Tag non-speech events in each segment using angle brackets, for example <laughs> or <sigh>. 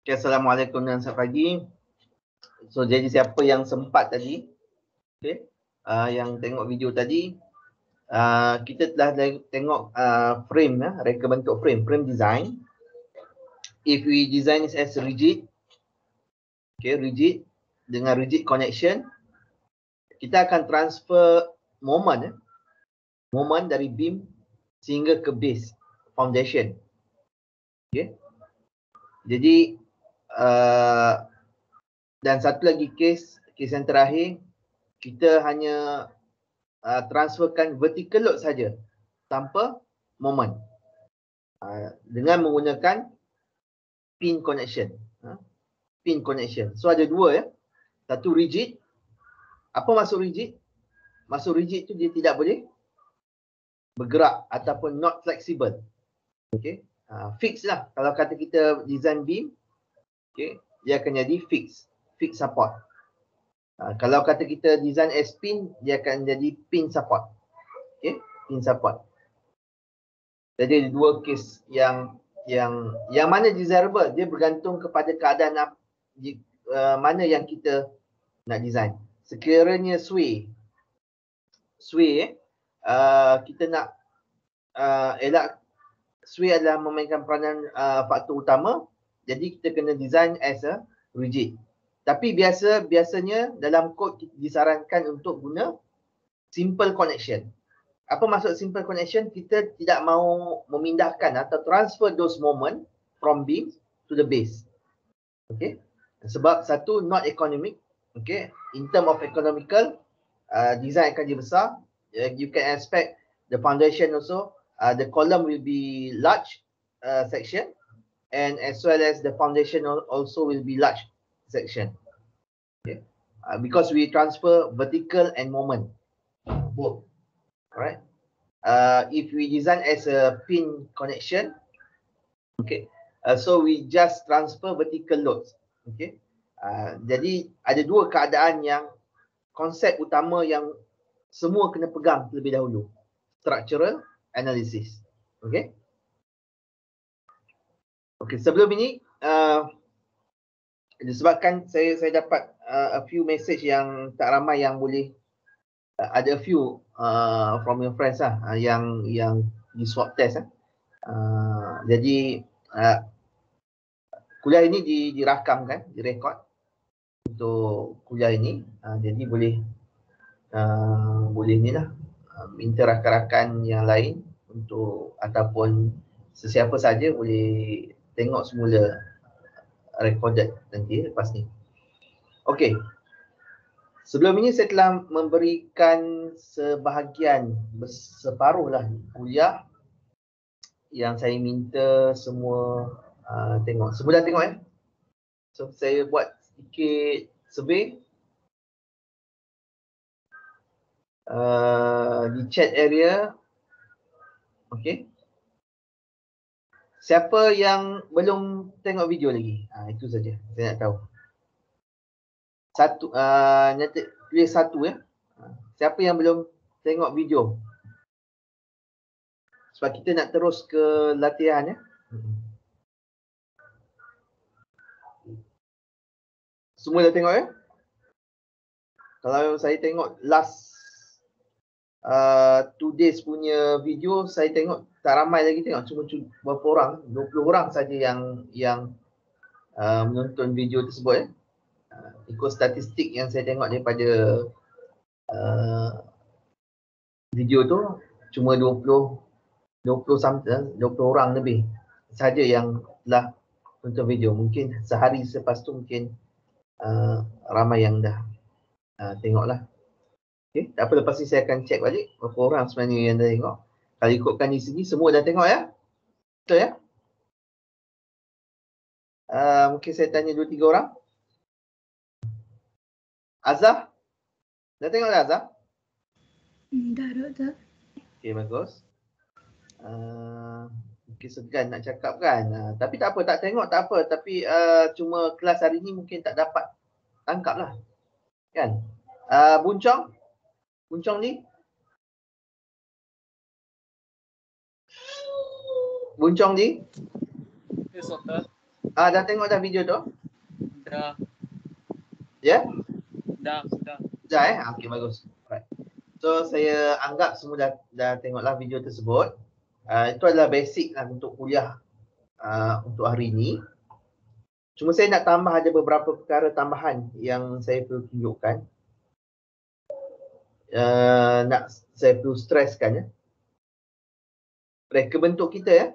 Okay, Assalamualaikum dan selamat pagi. So jadi siapa yang sempat tadi, okay, uh, yang tengok video tadi, uh, kita telah tengok uh, frame, ya, reka bentuk frame, frame design. If we design it as rigid, okay, rigid dengan rigid connection, kita akan transfer moment, ya, moment dari beam sehingga ke base foundation. Okay. Jadi uh, dan satu lagi case, case yang terakhir, kita hanya uh, transferkan vertical load saja tanpa moment. Uh, dengan menggunakan pin connection. Uh, pin connection. So ada dua ya. Satu rigid. Apa maksud rigid? Maksud rigid tu dia tidak boleh bergerak ataupun not flexible. Okay uh, fix lah kalau kata kita design beam okay, dia akan jadi fix fix support. Uh, kalau kata kita design as pin dia akan jadi pin support. Okay, pin support. Jadi dua case yang yang yang mana desirable dia bergantung kepada keadaan uh, mana yang kita nak design. Sekiranya sway sway eh, uh, kita nak uh, elak sway adalah memainkan peranan uh, faktor utama jadi kita kena design as a rigid. Tapi biasa biasanya dalam kod disarankan untuk guna simple connection. Apa maksud simple connection? Kita tidak mahu memindahkan atau transfer those moment from beam to the base. Okay? Sebab satu not economic. Okay? In term of economical uh, design akan jadi besar. Uh, you can expect the foundation also. Uh, the column will be large uh, section and as well as the foundation also will be large section. Okay? Uh, because we transfer vertical and moment. Both. All right uh, if we design as a pin connection okay uh, so we just transfer vertical loads. Okay? Uh, jadi ada dua keadaan yang konsep utama yang semua kena pegang terlebih dahulu. Structural analysis. Okay. Okay, sebelum ini uh, disebabkan saya saya dapat uh, a few message yang tak ramai yang boleh uh, ada a few uh, from your friends lah uh, yang yang di swab test lah. Uh, jadi uh, kuliah ini di dirakamkan, direkod untuk kuliah ini. Uh, jadi boleh uh, boleh ni lah minta rakan-rakan yang lain untuk ataupun sesiapa saja boleh tengok semula recorded nanti lepas ni. Okey. Sebelum ini saya telah memberikan sebahagian separuh lah kuliah yang saya minta semua uh, tengok. Semua dah tengok eh? So saya buat sedikit survey uh, di chat area. Okay. Siapa yang belum tengok video lagi? Ha, itu saja. Saya nak tahu. Satu, uh, nanti tulis satu ya. Ha, siapa yang belum tengok video? Sebab kita nak terus ke latihan ya. Semua dah tengok ya? Kalau saya tengok last uh, two days punya video saya tengok tak ramai lagi tengok cuma berapa orang 20 orang saja yang yang uh, menonton video tersebut ya. Uh, ikut statistik yang saya tengok daripada uh, video tu cuma 20 20 something 20 orang lebih saja yang telah tonton video mungkin sehari selepas tu mungkin uh, ramai yang dah uh, tengoklah Okay, tak apa lepas ni saya akan check balik berapa orang sebenarnya yang dah tengok. Kalau ikutkan di sini semua dah tengok ya? Betul ya? Uh, mungkin saya tanya dua tiga orang. Azah? Dah tengok dah Azah? Hmm, dah doktor. Okay bagus. Uh, mungkin segan nak cakap kan. Uh, tapi tak apa, tak tengok tak apa. Tapi uh, cuma kelas hari ni mungkin tak dapat tangkap lah. Kan? Uh, Buncong? Buncong ni? Buncong ni? Yes, doktor. Ah dah tengok dah video tu? Dah, Ya? Yeah? dah, dah. Dah eh? Ah, Okey bagus. Right. So saya anggap semua dah, dah tengoklah video tersebut. Uh, itu adalah basic lah untuk kuliah uh, untuk hari ini. Cuma saya nak tambah ada beberapa perkara tambahan yang saya perlu tunjukkan. Uh, nak saya perlu stresskan ya. Reka bentuk kita ya.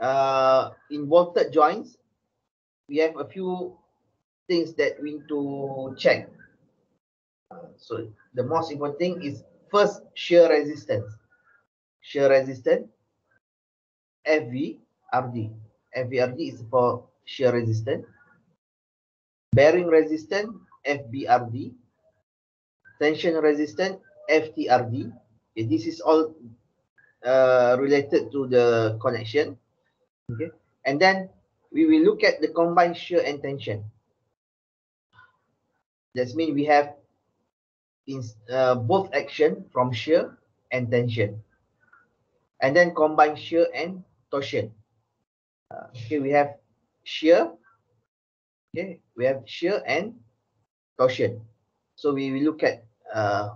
Uh, in bolted joints, we have a few things that we need to check. So the most important thing is first shear resistance. Shear resistance, FV, RD. FVRD is for shear resistance. Bearing resistance, FBRD. Tension resistance, FTRD. Okay, this is all uh, related to the connection. Okay, and then we will look at the combined shear and tension. That means we have in uh, both action from shear and tension. And then combined shear and torsion. Uh, okay, we have shear. Okay, we have shear and torsion. So we will look at uh,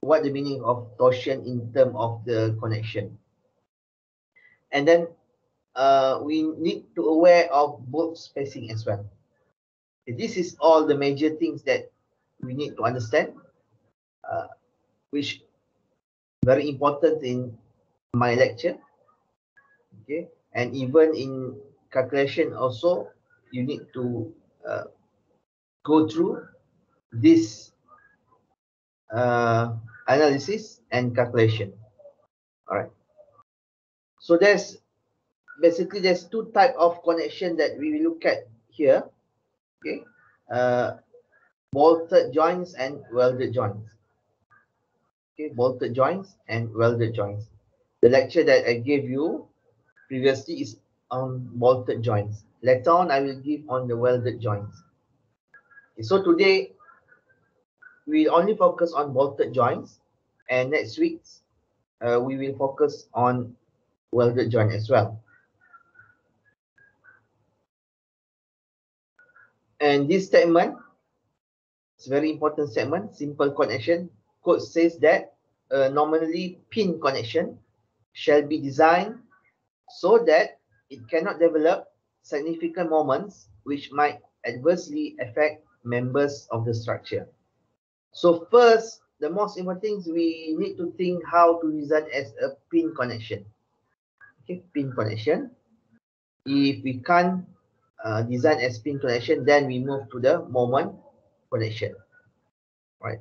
what the meaning of torsion in term of the connection. And then uh, we need to aware of both spacing as well. This is all the major things that we need to understand, uh, which very important in my lecture. Okay, and even in calculation also, you need to uh, go through this uh, analysis and calculation. All right. So there's basically there's two type of connection that we will look at here. Okay. Uh, bolted joints and welded joints. Okay, bolted joints and welded joints. The lecture that I gave you previously is on bolted joints. Later on, I will give on the welded joints. Okay, so today, we only focus on bolted joints and next week, uh, we will focus on welded joint as well. And this statement it's very important statement, simple connection. Code says that uh, a nominally pin connection shall be designed so that it cannot develop significant moments which might adversely affect members of the structure. So first, the most important things we need to think how to design as a pin connection. Okay, pin connection. If we can't uh, design as pin connection, then we move to the moment connection. Right.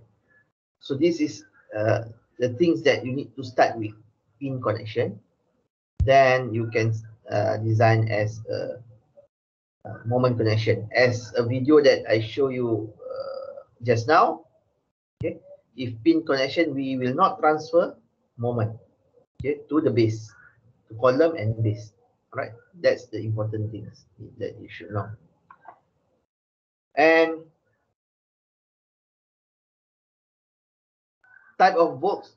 So this is uh, the things that you need to start with pin connection. Then you can uh, design as a, a, moment connection. As a video that I show you uh, just now. Okay. If pin connection, we will not transfer moment okay, to the base, to column and base. Right. That's the important things that you should know. And type of bolts,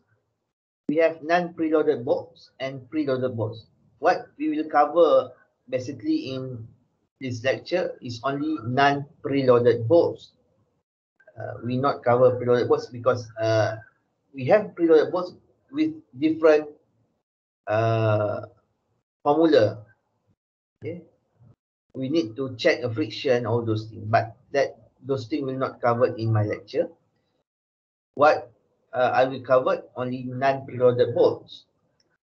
we have non-preloaded bolts and preloaded bolts. What we will cover basically in this lecture is only non-preloaded bolts. Uh, we not cover preloaded bolts because uh, we have preloaded bolts with different uh, formula. Okay, we need to check a friction, all those things, but that those things will not covered in my lecture. What uh, I will cover only non-preloaded bolts,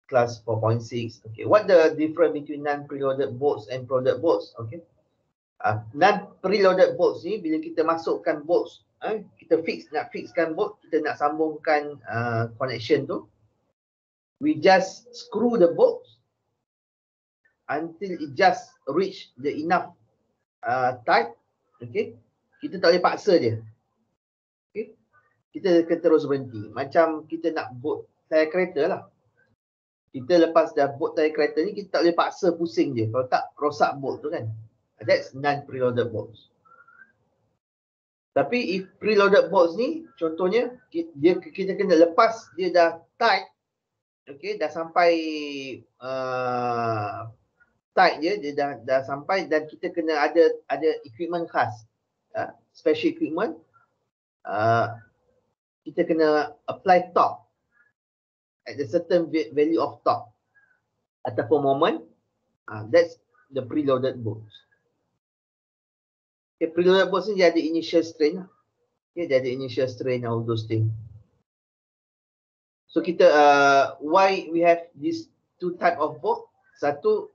class 4.6. Okay, what the difference between non-preloaded bolts and preloaded bolts? Okay, uh, non-preloaded bolts ni bila kita masukkan bolts, eh, kita fix nak fixkan bolt, kita nak sambungkan uh, connection tu, we just screw the bolts until it just reach the enough uh, type. Okay, kita tak boleh paksa dia kita akan terus berhenti. Macam kita nak boat tayar kereta lah. Kita lepas dah boat tayar kereta ni, kita tak boleh paksa pusing je. Kalau tak, rosak bolt tu kan. That's non-preloaded bolts. Tapi if preloaded bolts ni, contohnya, dia kita kena lepas dia dah tight, okay, dah sampai uh, tight je dia dah dah sampai dan kita kena ada ada equipment khas. Uh, special equipment. Uh, kita kena apply torque at a certain value of torque ataupun moment. Uh, that's the preloaded bolts okay, preloaded bolts ni dia ada initial strain lah. okay, dia ada initial strain all those things so kita uh, why we have this two type of bolt satu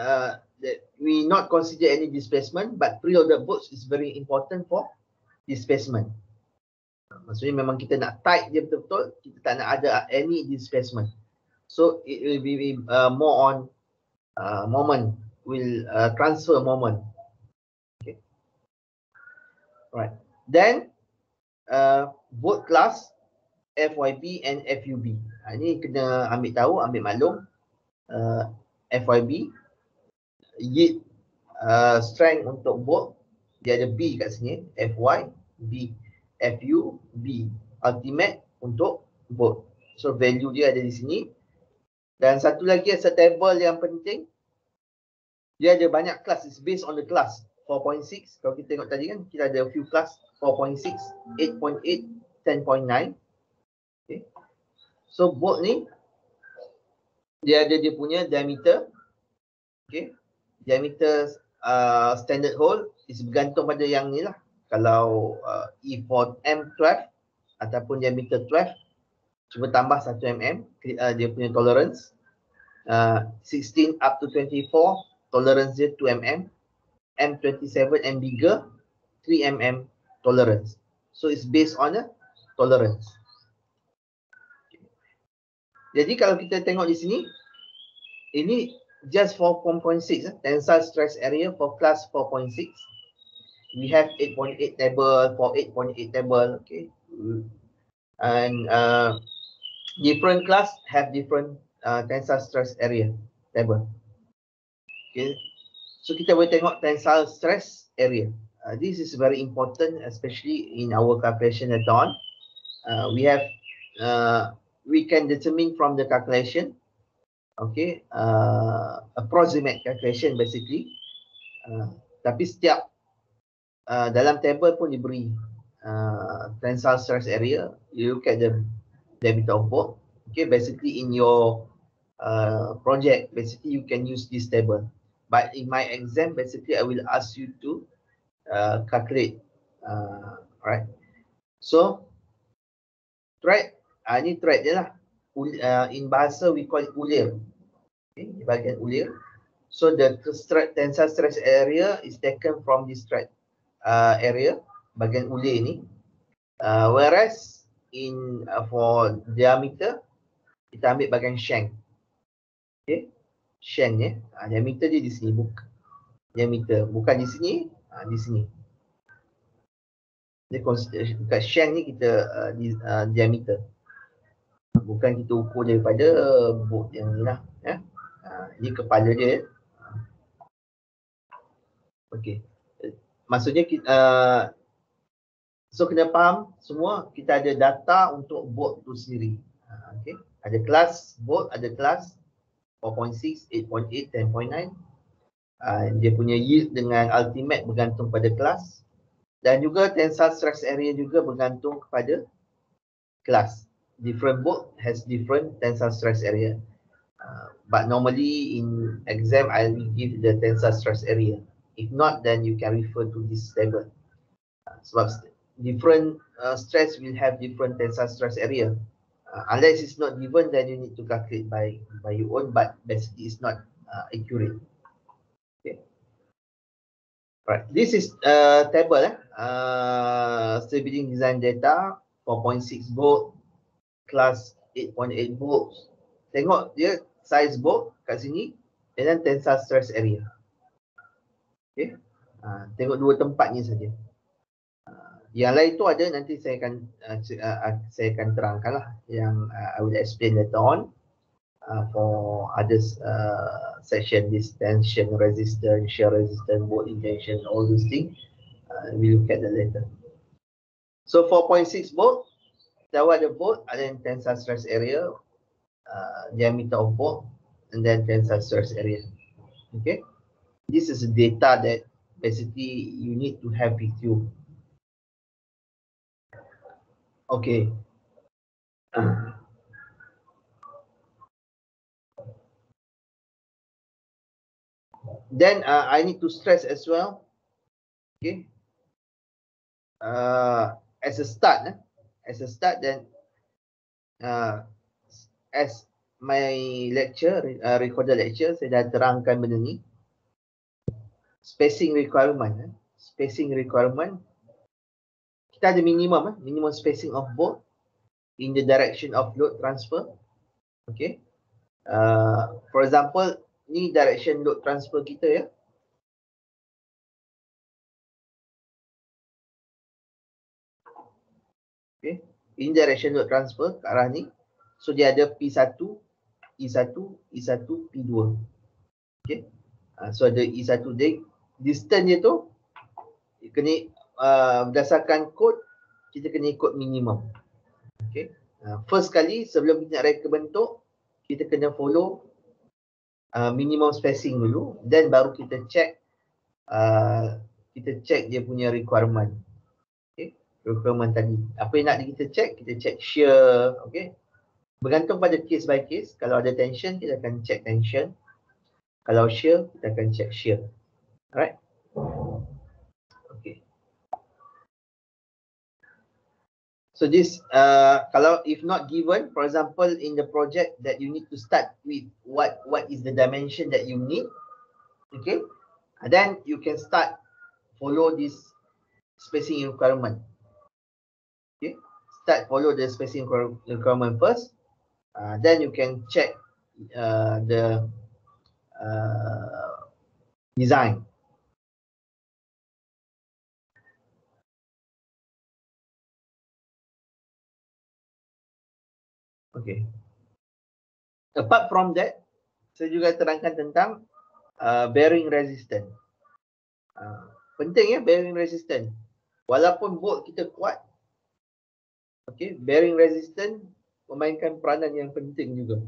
uh, that we not consider any displacement but preloaded boats is very important for displacement. Maksudnya memang kita nak tight dia betul-betul, kita tak nak ada any displacement. So it will be uh, more on uh, moment, will uh, transfer moment. Okay. Right. Then uh, boat class FYB and FUB. Ha, ini kena ambil tahu, ambil maklum. Uh, FYB yield uh, strength untuk bolt dia ada B kat sini FY B FU B. Ultimate untuk bolt so value dia ada di sini. Dan satu lagi as table yang penting dia ada banyak kelas it's based on the class. 4.6 kalau kita tengok tadi kan kita ada few class. 4.6 8.8 10.9 okay. so bolt ni dia ada dia punya diameter. Okay diameter uh, standard hole is bergantung pada yang ni lah. Kalau uh, E4M12 ataupun diameter 12 cuba tambah 1 mm uh, dia punya tolerance. Uh, 16 up to 24 tolerance dia 2 mm. M27 and bigger 3 mm tolerance. So it's based on a tolerance. Jadi kalau kita tengok di sini ini just for 4.6 eh, tensile stress area for class 4.6 we have 8.8 table for 8.8 table okay? And uh, different class have different uh, tensile stress area table. Okay? So kita boleh tengok tensile stress area. Uh, this is very important especially in our calculation later on uh, we have uh, we can determine from the calculation okay uh, approximate calculation basically. Uh, tapi setiap uh, dalam table pun diberi uh, tensile stress area. You look at the diameter of bolt okay basically in your uh, project basically you can use this table. But in my exam basically i will ask you to uh, calculate uh, right so thread uh, ni thread je lah. Uh, in bahasa we call it ulir okay, di bahagian ulir. So the stress, tensile stress area is taken from this thread uh, area, bahagian ulir ni. Uh, whereas in uh, for diameter, kita ambil bahagian shank. Okay, shank ya. Uh, diameter dia di sini, bukan diameter, bukan di sini, uh, di sini. Dia bukan shank ni kita uh, di, uh, diameter. Bukan kita ukur daripada boat yang ni lah. Ini kepala dia. Okey. Maksudnya kita uh, so kena faham semua kita ada data untuk bot tu sendiri. Uh, Okey. Ada kelas bot, ada kelas 4.6, 8.8, 10.9. Uh, dia punya yield dengan ultimate bergantung pada kelas dan juga tensile stress area juga bergantung kepada kelas. Different boat has different tensile stress area. Uh, but normally in exam I will give the tensile stress area. If not, then you can refer to this table. Uh, sebab different uh, stress will have different tensile stress area. Uh, unless it's not given, then you need to calculate by by your own. But basically, it's not uh, accurate. Okay. Right. This is a uh, table. Eh? Uh, design data 4.6 volt, class 8.8 volts. Tengok dia size bolt kat sini and then tensile stress area. Okay. Uh, tengok dua tempat ni saja. Uh, yang lain tu ada nanti saya akan uh, uh, saya akan terangkan lah yang uh, I will explain later on uh, for others uh, section this tension resistance, shear resistance, bolt injection, all those things. Uh, we look at that later. So 4.6 volt, tahu ada bolt, ada tensile stress area, diameter of bolt and then tensile stress area. Okay. This is data that basically you need to have with you. Okay. Then uh, I need to stress as well. Okay. Uh, as a start, eh, as a start, then uh, as my lecture, uh, recorded lecture, saya dah terangkan benda ni. Spacing requirement, eh. spacing requirement. Kita ada minimum, eh, minimum spacing of bolt in the direction of load transfer. Okay. Uh, for example, ni direction load transfer kita ya. Okay. In direction load transfer ke arah ni. So dia ada P1, E1, E1, P2. Okay. Uh, so ada E1 dia. Distance dia tu kena uh, berdasarkan kod kita kena ikut minimum. Okay. Uh, first kali sebelum kita nak reka bentuk kita kena follow uh, minimum spacing dulu then baru kita check uh, kita check dia punya requirement. Okay. Requirement tadi. Apa yang nak kita check? Kita check shear. Okay. Bergantung pada case by case. Kalau ada tension, kita akan check tension. Kalau shear, kita akan check shear. Alright. Okay. So this, uh, kalau if not given, for example, in the project that you need to start with what what is the dimension that you need, okay, and then you can start follow this spacing requirement. Okay, start follow the spacing requirement first, uh, then you can check uh, the uh, design. Okay. Apart from that, saya juga terangkan tentang uh, bearing resistant. Uh, penting ya bearing resistant. Walaupun bolt kita kuat, okay, bearing resistant memainkan peranan yang penting juga.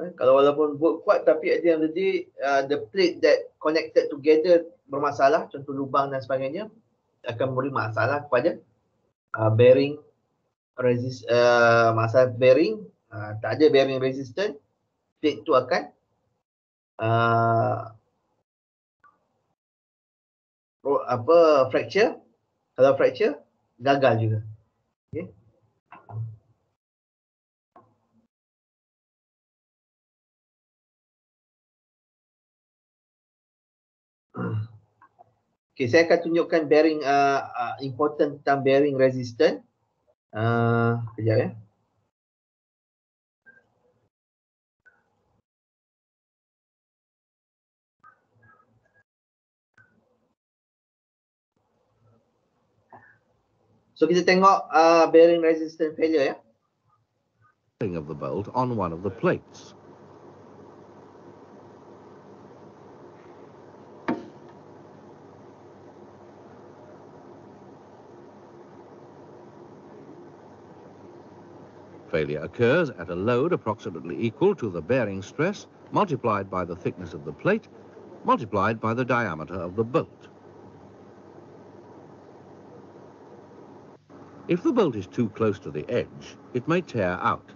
Uh, kalau walaupun bolt kuat tapi at the end of the day, uh, the plate that connected together bermasalah, contoh lubang dan sebagainya, akan memberi masalah kepada uh, bearing resist uh, masa bearing. Uh, tak ada bearing resistant plate tu akan uh, apa fracture. Kalau fracture gagal juga Okay, saya akan tunjukkan bearing uh, uh, important tentang bearing resistant. Uh, kejap ya. So kita tengok uh, bearing resistant failure ya. of the bolt on one of the plates. Failure occurs at a load approximately equal to the bearing stress multiplied by the thickness of the plate multiplied by the diameter of the bolt. If the bolt is too close to the edge, it may tear out.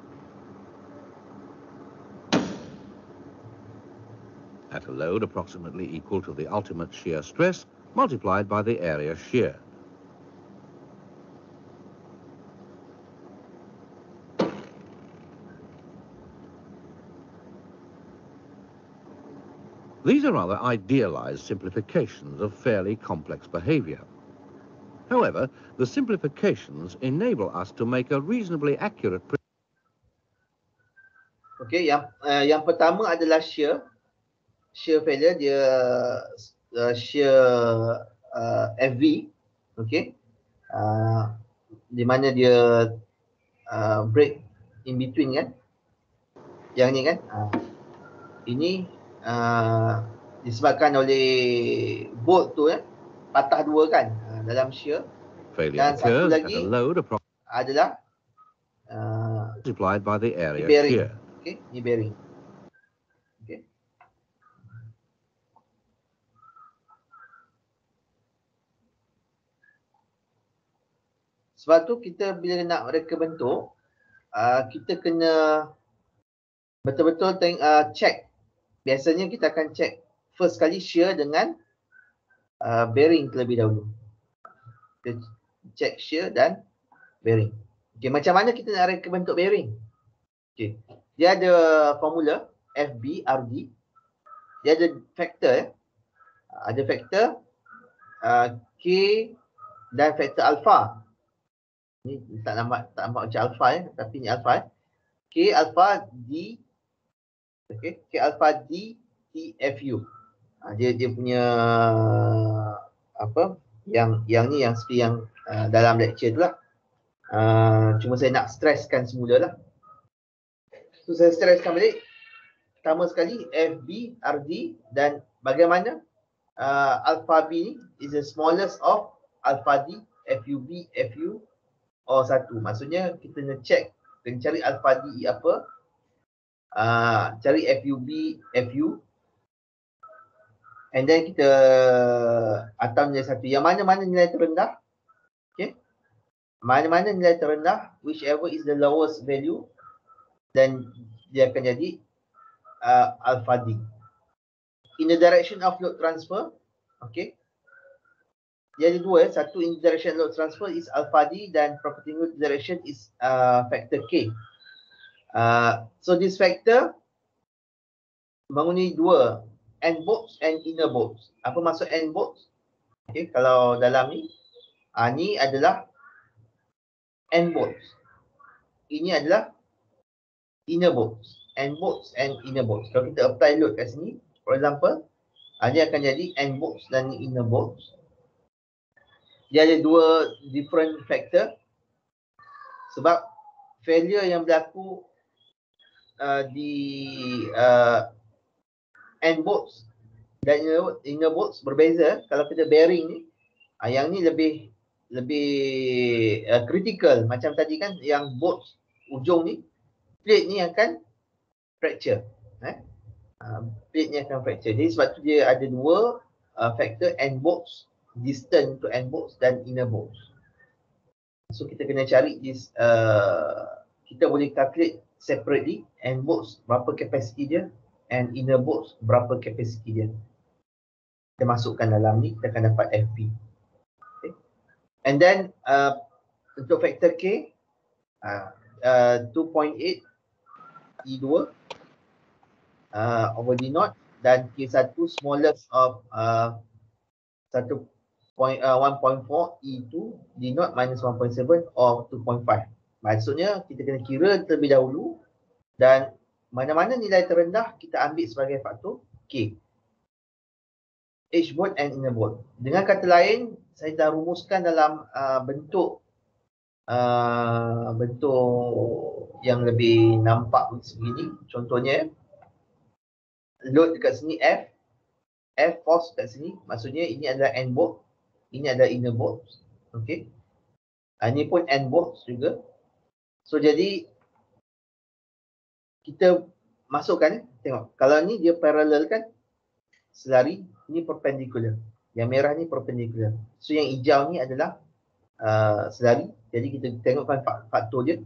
At a load approximately equal to the ultimate shear stress multiplied by the area shear. These are rather idealized simplifications of fairly complex behavior. However, the simplifications enable us to make a reasonably accurate Okay, yang uh, yang pertama adalah shear. Shear failure dia uh, shear uh, FV. Okay. Uh, di mana dia uh, break in between kan. Yang ni kan. Uh, ini Ah, disebabkan oleh bolt tu eh patah dua kan uh, dalam shear. Failure. Dan satu lagi adalah ah, uh, supplied by the area ni bearing. here ni bearing Sebab tu kita bila nak reka bentuk, uh, kita kena betul-betul uh, check Biasanya kita akan check first kali shear dengan uh, bearing terlebih dahulu. Kita check shear dan bearing. Okay, macam mana kita nak reka bentuk bearing? Okay. Dia ada formula FB RD. Dia ada faktor eh. Ada faktor uh, K dan faktor alpha. Ni tak nampak tak nampak macam alpha eh, tapi ni alpha eh. K alpha D okey, K alpha D TFU. Ha, dia dia punya apa? Yang yang ni yang seperti yang uh, dalam lecture tu lah. Uh, cuma saya nak stresskan semula lah. So saya stresskan balik. Pertama sekali FB, RD dan bagaimana uh, alpha B ni is the smallest of alpha D, FUB, FU or satu. Maksudnya kita nak check kena cari alpha D apa. Uh, cari FUB, FU. And then kita atau nilai satu. Yang mana-mana nilai terendah. Okay. Mana-mana nilai terendah, whichever is the lowest value, then dia akan jadi uh, alpha D. In the direction of load transfer, okay. Dia ada dua, eh. satu in the direction load transfer is alpha D dan property direction is uh, factor K. Uh, so this factor mengenai dua end bolts and inner bolts. Apa maksud end bolts? Okay, kalau dalam ni, uh, ni adalah end bolts. Ini adalah inner bolts. End bolts and inner bolts. Kalau kita apply load kat sini, for example, uh, dia akan jadi end bolts dan inner bolts. Dia ada dua different factor. Sebab failure yang berlaku uh, di uh, end bolts dan inner, inner bolts berbeza. Kalau kita bearing ni, uh, yang ni lebih lebih uh, critical. Macam tadi kan yang bolts ujung ni, plate ni akan fracture. Eh? Uh, plate ni akan fracture. Jadi sebab tu dia ada dua uh, factor end bolts, distant to end bolts dan inner bolts. So kita kena cari this, uh, kita boleh calculate separately end bolts berapa capacity dia and inner bolts berapa capacity dia. Kita masukkan dalam ni, kita akan dapat FP. Okay. And then uh, untuk factor K, uh, uh, 2.8 E2 uh, over D naught dan K1 smallest of uh, 1.4 uh, E2 D naught minus 1.7 or 2.5. Maksudnya kita kena kira terlebih dahulu dan mana-mana nilai terendah kita ambil sebagai faktor K. H bolt and inner bolt. Dengan kata lain, saya dah rumuskan dalam uh, bentuk uh, bentuk yang lebih nampak begini. Contohnya, load dekat sini F, F force dekat sini. Maksudnya ini adalah end bolt, ini adalah inner bolt. Okay. Uh, ini pun end bolt juga. So jadi kita masukkan. Tengok. Kalau ni dia parallel kan selari, ni perpendicular. Yang merah ni perpendicular. So yang hijau ni adalah uh, selari. Jadi kita tengokkan faktor dia.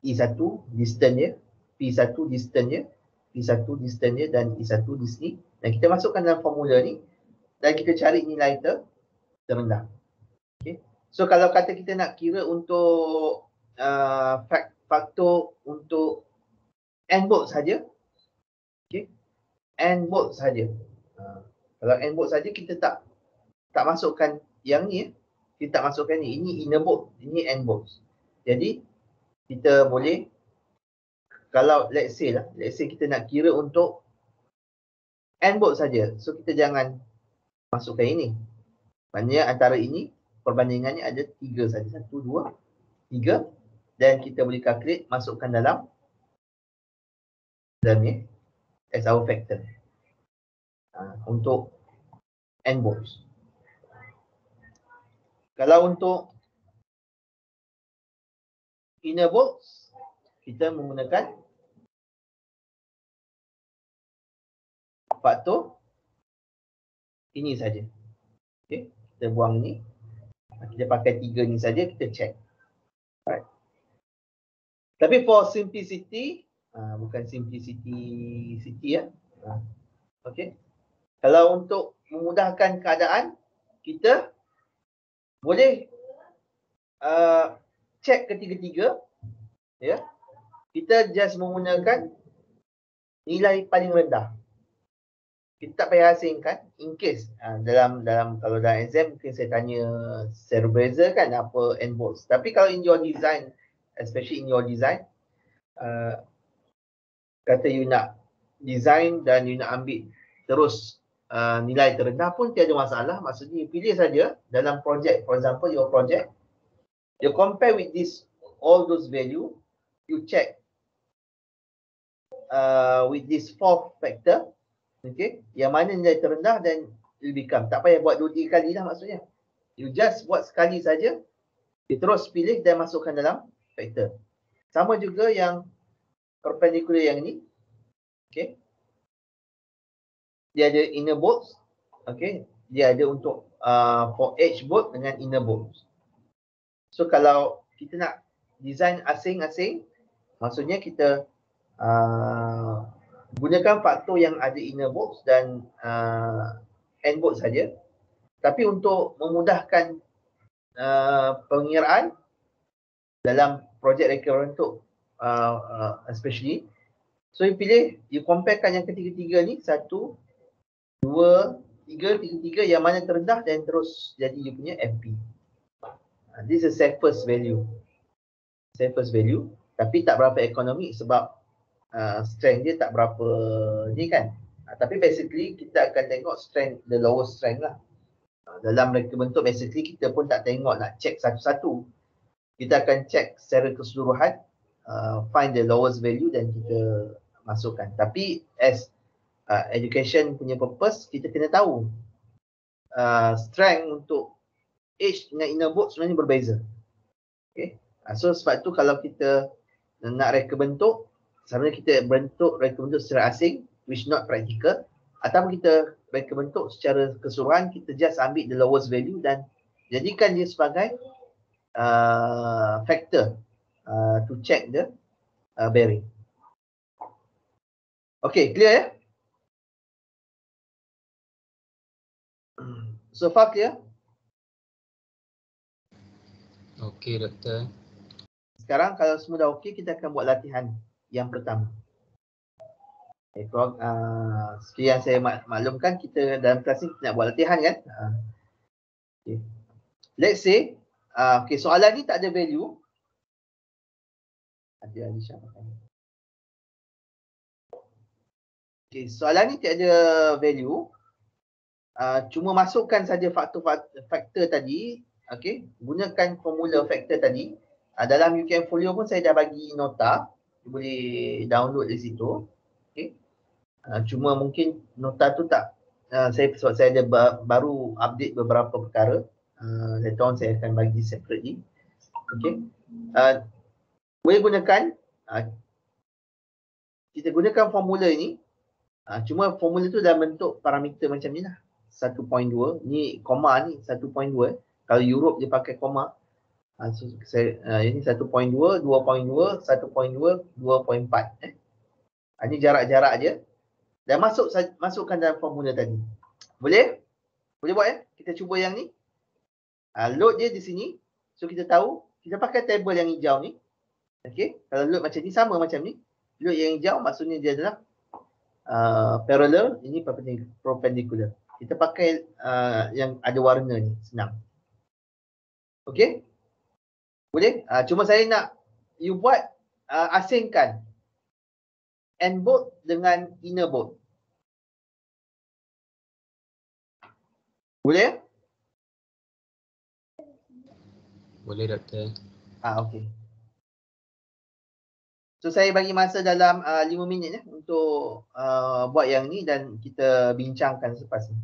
E1 distance dia, P1 distance dia, P1 distance dia dan E1 di sini. Dan kita masukkan dalam formula ni dan kita cari nilai ter terendah. Okay. So kalau kata kita nak kira untuk uh, faktor untuk n bolt saja. Okay. N bolt saja. Uh, kalau n bolt saja kita tak tak masukkan yang ni. Kita tak masukkan ni. Ini inner bolt. Ini n bolt. Jadi kita boleh kalau let's say lah, let's say kita nak kira untuk n bolt saja. So kita jangan masukkan ini. Maknanya antara ini perbandingannya ada tiga saja. Satu, dua, tiga. Dan kita boleh calculate masukkan dalam dalam ni as our factor. Uh, untuk n bolts. Kalau untuk inner bolts kita menggunakan faktor ini saja. Okey, kita buang ini. Kita pakai tiga ni saja kita check. Alright. Tapi for simplicity, uh, bukan simplicity city ya. Uh, okay. Kalau untuk memudahkan keadaan, kita boleh uh, check ketiga-tiga. Ya. Kita just menggunakan nilai paling rendah kita tak payah asingkan in case uh, dalam dalam kalau dalam exam mungkin saya tanya cerebral kan apa n volts tapi kalau in your design especially in your design uh, kata you nak design dan you nak ambil terus uh, nilai terendah pun tiada masalah. Maksudnya pilih saja dalam project. For example your project you compare with this all those value you check uh, with this fourth factor Okay. Yang mana nilai terendah dan will become. Tak payah buat dua tiga kali lah maksudnya. You just buat sekali saja. You terus pilih dan masukkan dalam factor. Sama juga yang perpendicular yang ini. Okay. Dia ada inner bolts. Okay. Dia ada untuk uh, for edge bolt dengan inner bolts. So kalau kita nak design asing-asing, maksudnya kita uh, gunakan faktor yang ada inner box dan uh, end box saja. Tapi untuk memudahkan uh, pengiraan dalam projek recurrent untuk uh, uh, especially so you pilih you comparekan yang ketiga-tiga ni satu dua tiga tiga-tiga yang mana terendah dan terus jadi you punya FP. Uh, this is safest value. Safest value tapi tak berapa ekonomi sebab uh, strength dia tak berapa ni kan. Uh, tapi basically kita akan tengok strength, the lowest strength lah. Uh, dalam mereka bentuk basically kita pun tak tengok nak check satu-satu. Kita akan check secara keseluruhan, uh, find the lowest value dan kita masukkan. Tapi as uh, education punya purpose, kita kena tahu uh, strength untuk H dengan inner boat sebenarnya berbeza. Okay. Uh, so sebab tu kalau kita nak reka bentuk, sama ada kita bentuk reka bentuk secara asing which not practical ataupun kita reka bentuk secara keseluruhan kita just ambil the lowest value dan jadikan dia sebagai uh, factor uh, to check the uh, bearing. Okay, clear ya? So far clear? Okay, doktor. Sekarang kalau semua dah okey, kita akan buat latihan yang pertama. Okay, so, uh, yang saya mak- maklumkan, kita dalam kelas ni nak buat latihan kan. Uh, okay. Let's say, uh, okay, soalan ni tak ada value. Ada Alisha makan. Okay, soalan ni tak ada value. Uh, cuma masukkan saja faktor-faktor tadi. Okay, gunakan formula faktor tadi. Uh, dalam UKM Folio pun saya dah bagi nota boleh download di situ. Okay. Uh, cuma mungkin nota tu tak uh, saya sebab saya ada ba- baru update beberapa perkara. Uh, later on saya akan bagi separately. Okay. Uh, boleh gunakan uh, kita gunakan formula ini. Uh, cuma formula tu dalam bentuk parameter macam ni lah. 1.2. Ni koma ni 1.2. Kalau Europe dia pakai koma. Uh, so, saya, uh, ini 1.2, 2.2, 1.2, 2.4. Eh. Uh, ini jarak-jarak je. Dan masuk masukkan dalam formula tadi. Boleh? Boleh buat ya? Kita cuba yang ni. Uh, load dia di sini. So kita tahu. Kita pakai table yang hijau ni. Okay. Kalau load macam ni sama macam ni. Load yang hijau maksudnya dia adalah uh, parallel. Ini perpendicular. Kita pakai uh, yang ada warna ni. Senang. Okay. Boleh? Uh, cuma saya nak you buat uh, asingkan end bolt dengan inner bolt. Boleh? Boleh doktor. Ah okey. So saya bagi masa dalam uh, 5 minit ya untuk uh, buat yang ni dan kita bincangkan selepas ni.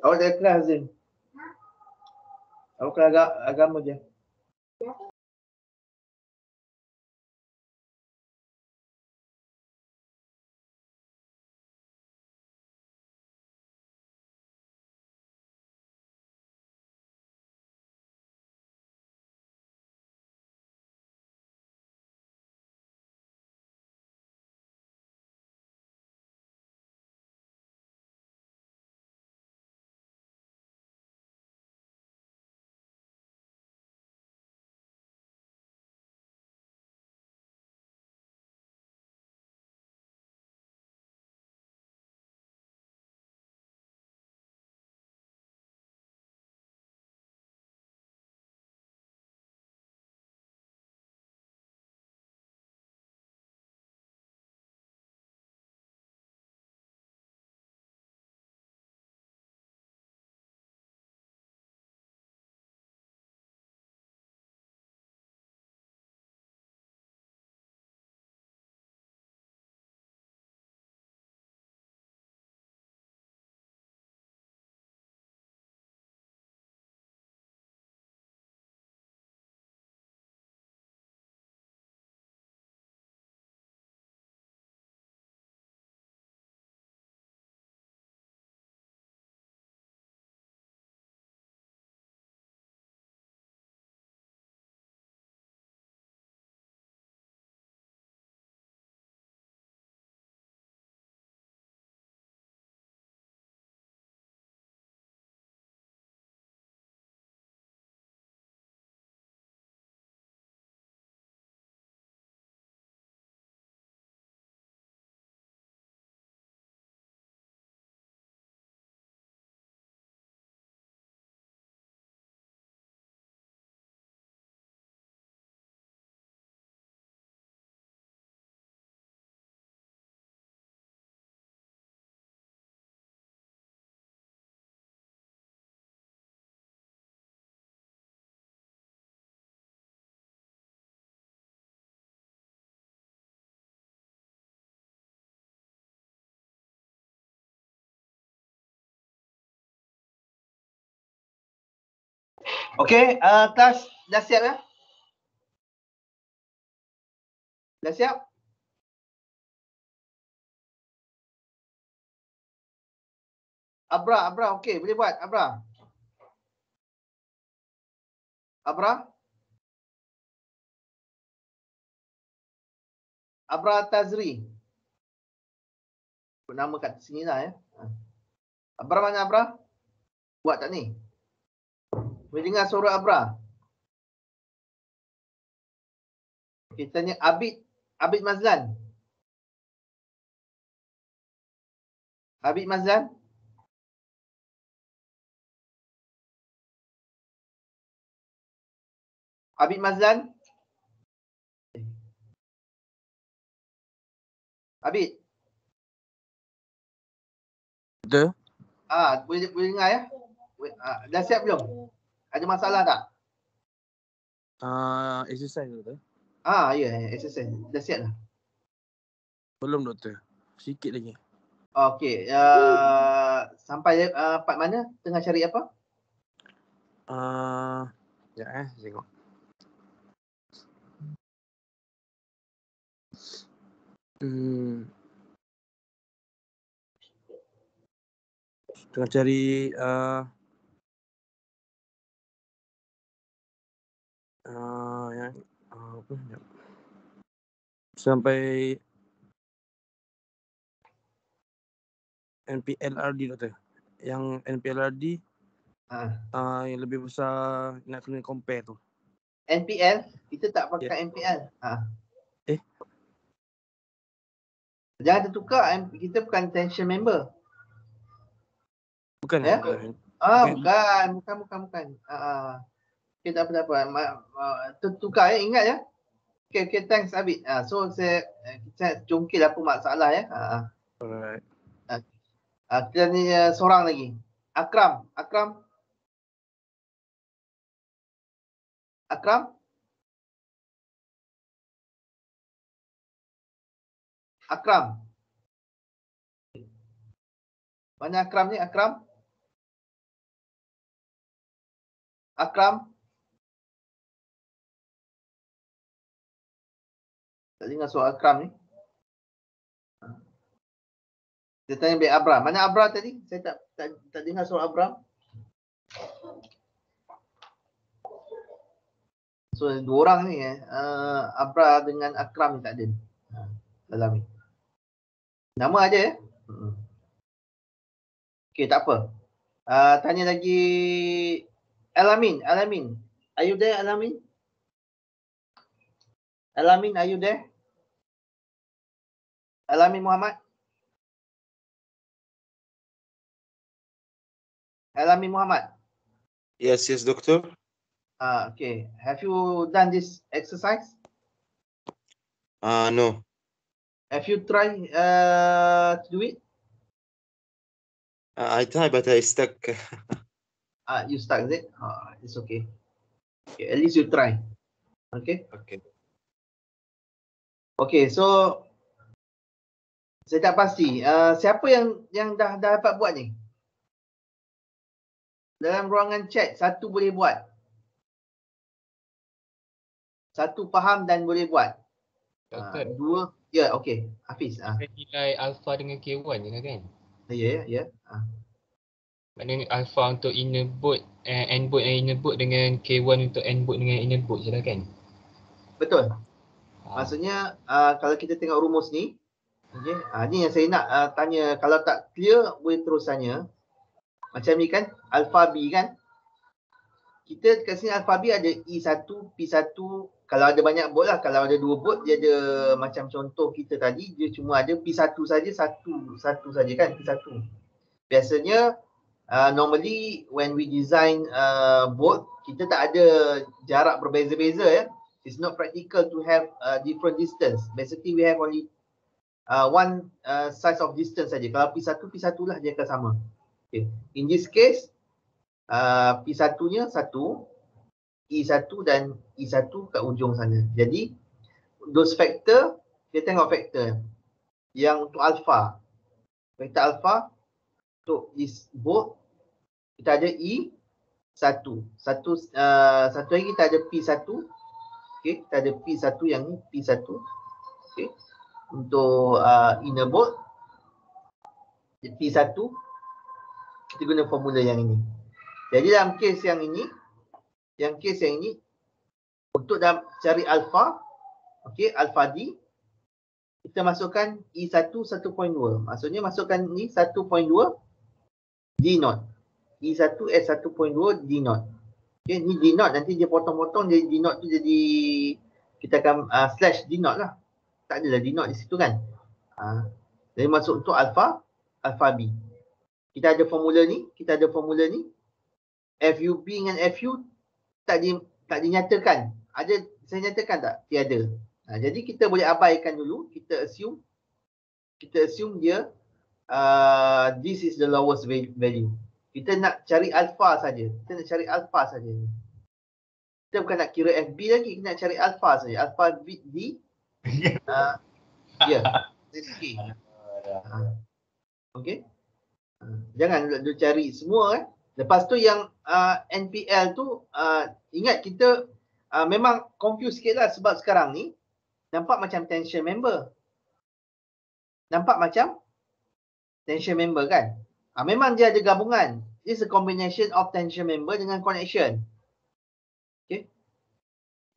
Awak dari kelas Azim. Awak kelas aga- agama je. Okey, uh, kelas dah siap ya? Dah siap? Abra, Abra, okey, boleh buat Abra. Abra? Abra Tazri. Nama kat sini lah ya. Abra mana Abra? Buat tak ni? Boleh dengar suara Abra? Kita tanya Abid, Abid Mazlan. Abid Mazlan? Abid Mazlan? Abid? Betul? Ah, boleh boleh dengar ya? Ah, dah siap belum? Ada masalah tak? Uh, exercise doktor. Ah, ya, yeah, exercise. Dah siap dah. Belum doktor. Sikit lagi. Okey, uh, sampai uh, part mana? Tengah cari apa? Uh, ya eh, tengok. Hmm. Tengah cari uh, uh, yang uh, apa sampai NPLRD doktor. Yang NPLRD Ah, uh, yang lebih besar nak kena compare tu. NPL, kita tak pakai NPL. Ah. Eh? Jangan tertukar, kita bukan tension member. Bukan Ya? Ah, Bukan. bukan, bukan, bukan, bukan. Ah, ah. Okay, tak apa, tak apa. Ma- ma- tertukar ya, ingat ya. Okay, okay, thanks Abid. Ah, so saya, eh, kita congkil apa masalah ya. Ah. Alright. Ah, kita ni uh, seorang lagi. Akram, Akram. Akram? Akram. Mana Akram ni? Akram? Akram? Tak dengar suara Akram ni. Dia tanya Bek Abram. Mana Abram tadi? Saya tak tak, tak dengar suara Abram. So dua orang ni eh. Uh, Abra dengan Akram ni tak ada. Ha, dalam ni. Nama aja ya. Hmm. Okay tak apa. Uh, tanya lagi Alamin, Alamin. Are you there Alamin? Alamin, are you there? Alamin Muhammad? Alamin Muhammad? Yes, yes, doctor. Uh, okay. Have you done this exercise? Uh, no. Have you tried uh, to do it? Uh, I tried, but I stuck. <laughs> Ah, you stuck is it? Ah, it's okay. okay. At least you try. Okay. okay. Okay, so saya tak pasti. Uh, siapa yang yang dah dah dapat buat ni? Dalam ruangan chat, satu boleh buat. Satu faham dan boleh buat. Uh, Doktor, dua, ya, yeah, okay. Hafiz. Uh. nilai alpha dengan K1 je kan? ya, ya, ya. Ah. Maknanya alpha untuk inner boot, eh, end boot and inner boot dengan K1 untuk end boot dengan inner boot je lah kan? Betul. Ah, Maksudnya uh, kalau kita tengok rumus ni, okay, uh, ni yang saya nak uh, tanya kalau tak clear boleh terus tanya. Macam ni kan, alpha B kan. Kita kat sini alpha B ada E1, P1, kalau ada banyak bot lah, kalau ada dua bot dia ada macam contoh kita tadi, dia cuma ada P1 saja, satu satu saja kan, P1. Biasanya uh, normally when we design uh, boat, kita tak ada jarak berbeza-beza ya. It's not practical to have uh, different distance. Basically we have only uh, one uh, size of distance saja. Kalau P1, P1 lah dia akan sama. Okay. In this case, uh, P1-nya satu, E1 dan E1 kat ujung sana. Jadi, those factor, kita tengok factor yang untuk alpha. Factor alpha untuk this both, kita ada E1. Satu, uh, satu lagi kita ada P1. Okay, kita ada P1 yang ni, P1. Okay. Untuk uh, inner bolt, P1, kita guna formula yang ini. Jadi dalam case yang ini, yang case yang ini, untuk dalam cari alpha, okay, alpha D, kita masukkan E1 1.2. Maksudnya masukkan ni 1.2 D not. E1 S 1.2 D not. Okay, ni D not nanti dia potong-potong jadi D not tu jadi kita akan uh, slash D not lah. Tak adalah D not di situ kan. Uh, jadi masuk untuk alpha, alpha B. Kita ada formula ni, kita ada formula ni. FUB dengan FU tak di, tak dinyatakan. Ada saya nyatakan tak? Tiada. Ha, jadi kita boleh abaikan dulu. Kita assume kita assume dia uh, this is the lowest value. Kita nak cari alpha saja. Kita nak cari alpha saja. Kita bukan nak kira FB lagi, kita nak cari alpha saja. Alpha B D. Uh, ya. <laughs> Okay. Uh, jangan dulu cari semua kan. Lepas tu yang uh, NPL tu uh, ingat kita uh, memang confuse sikit lah sebab sekarang ni nampak macam tension member. Nampak macam tension member kan? Uh, memang dia ada gabungan. It's a combination of tension member dengan connection. Okay.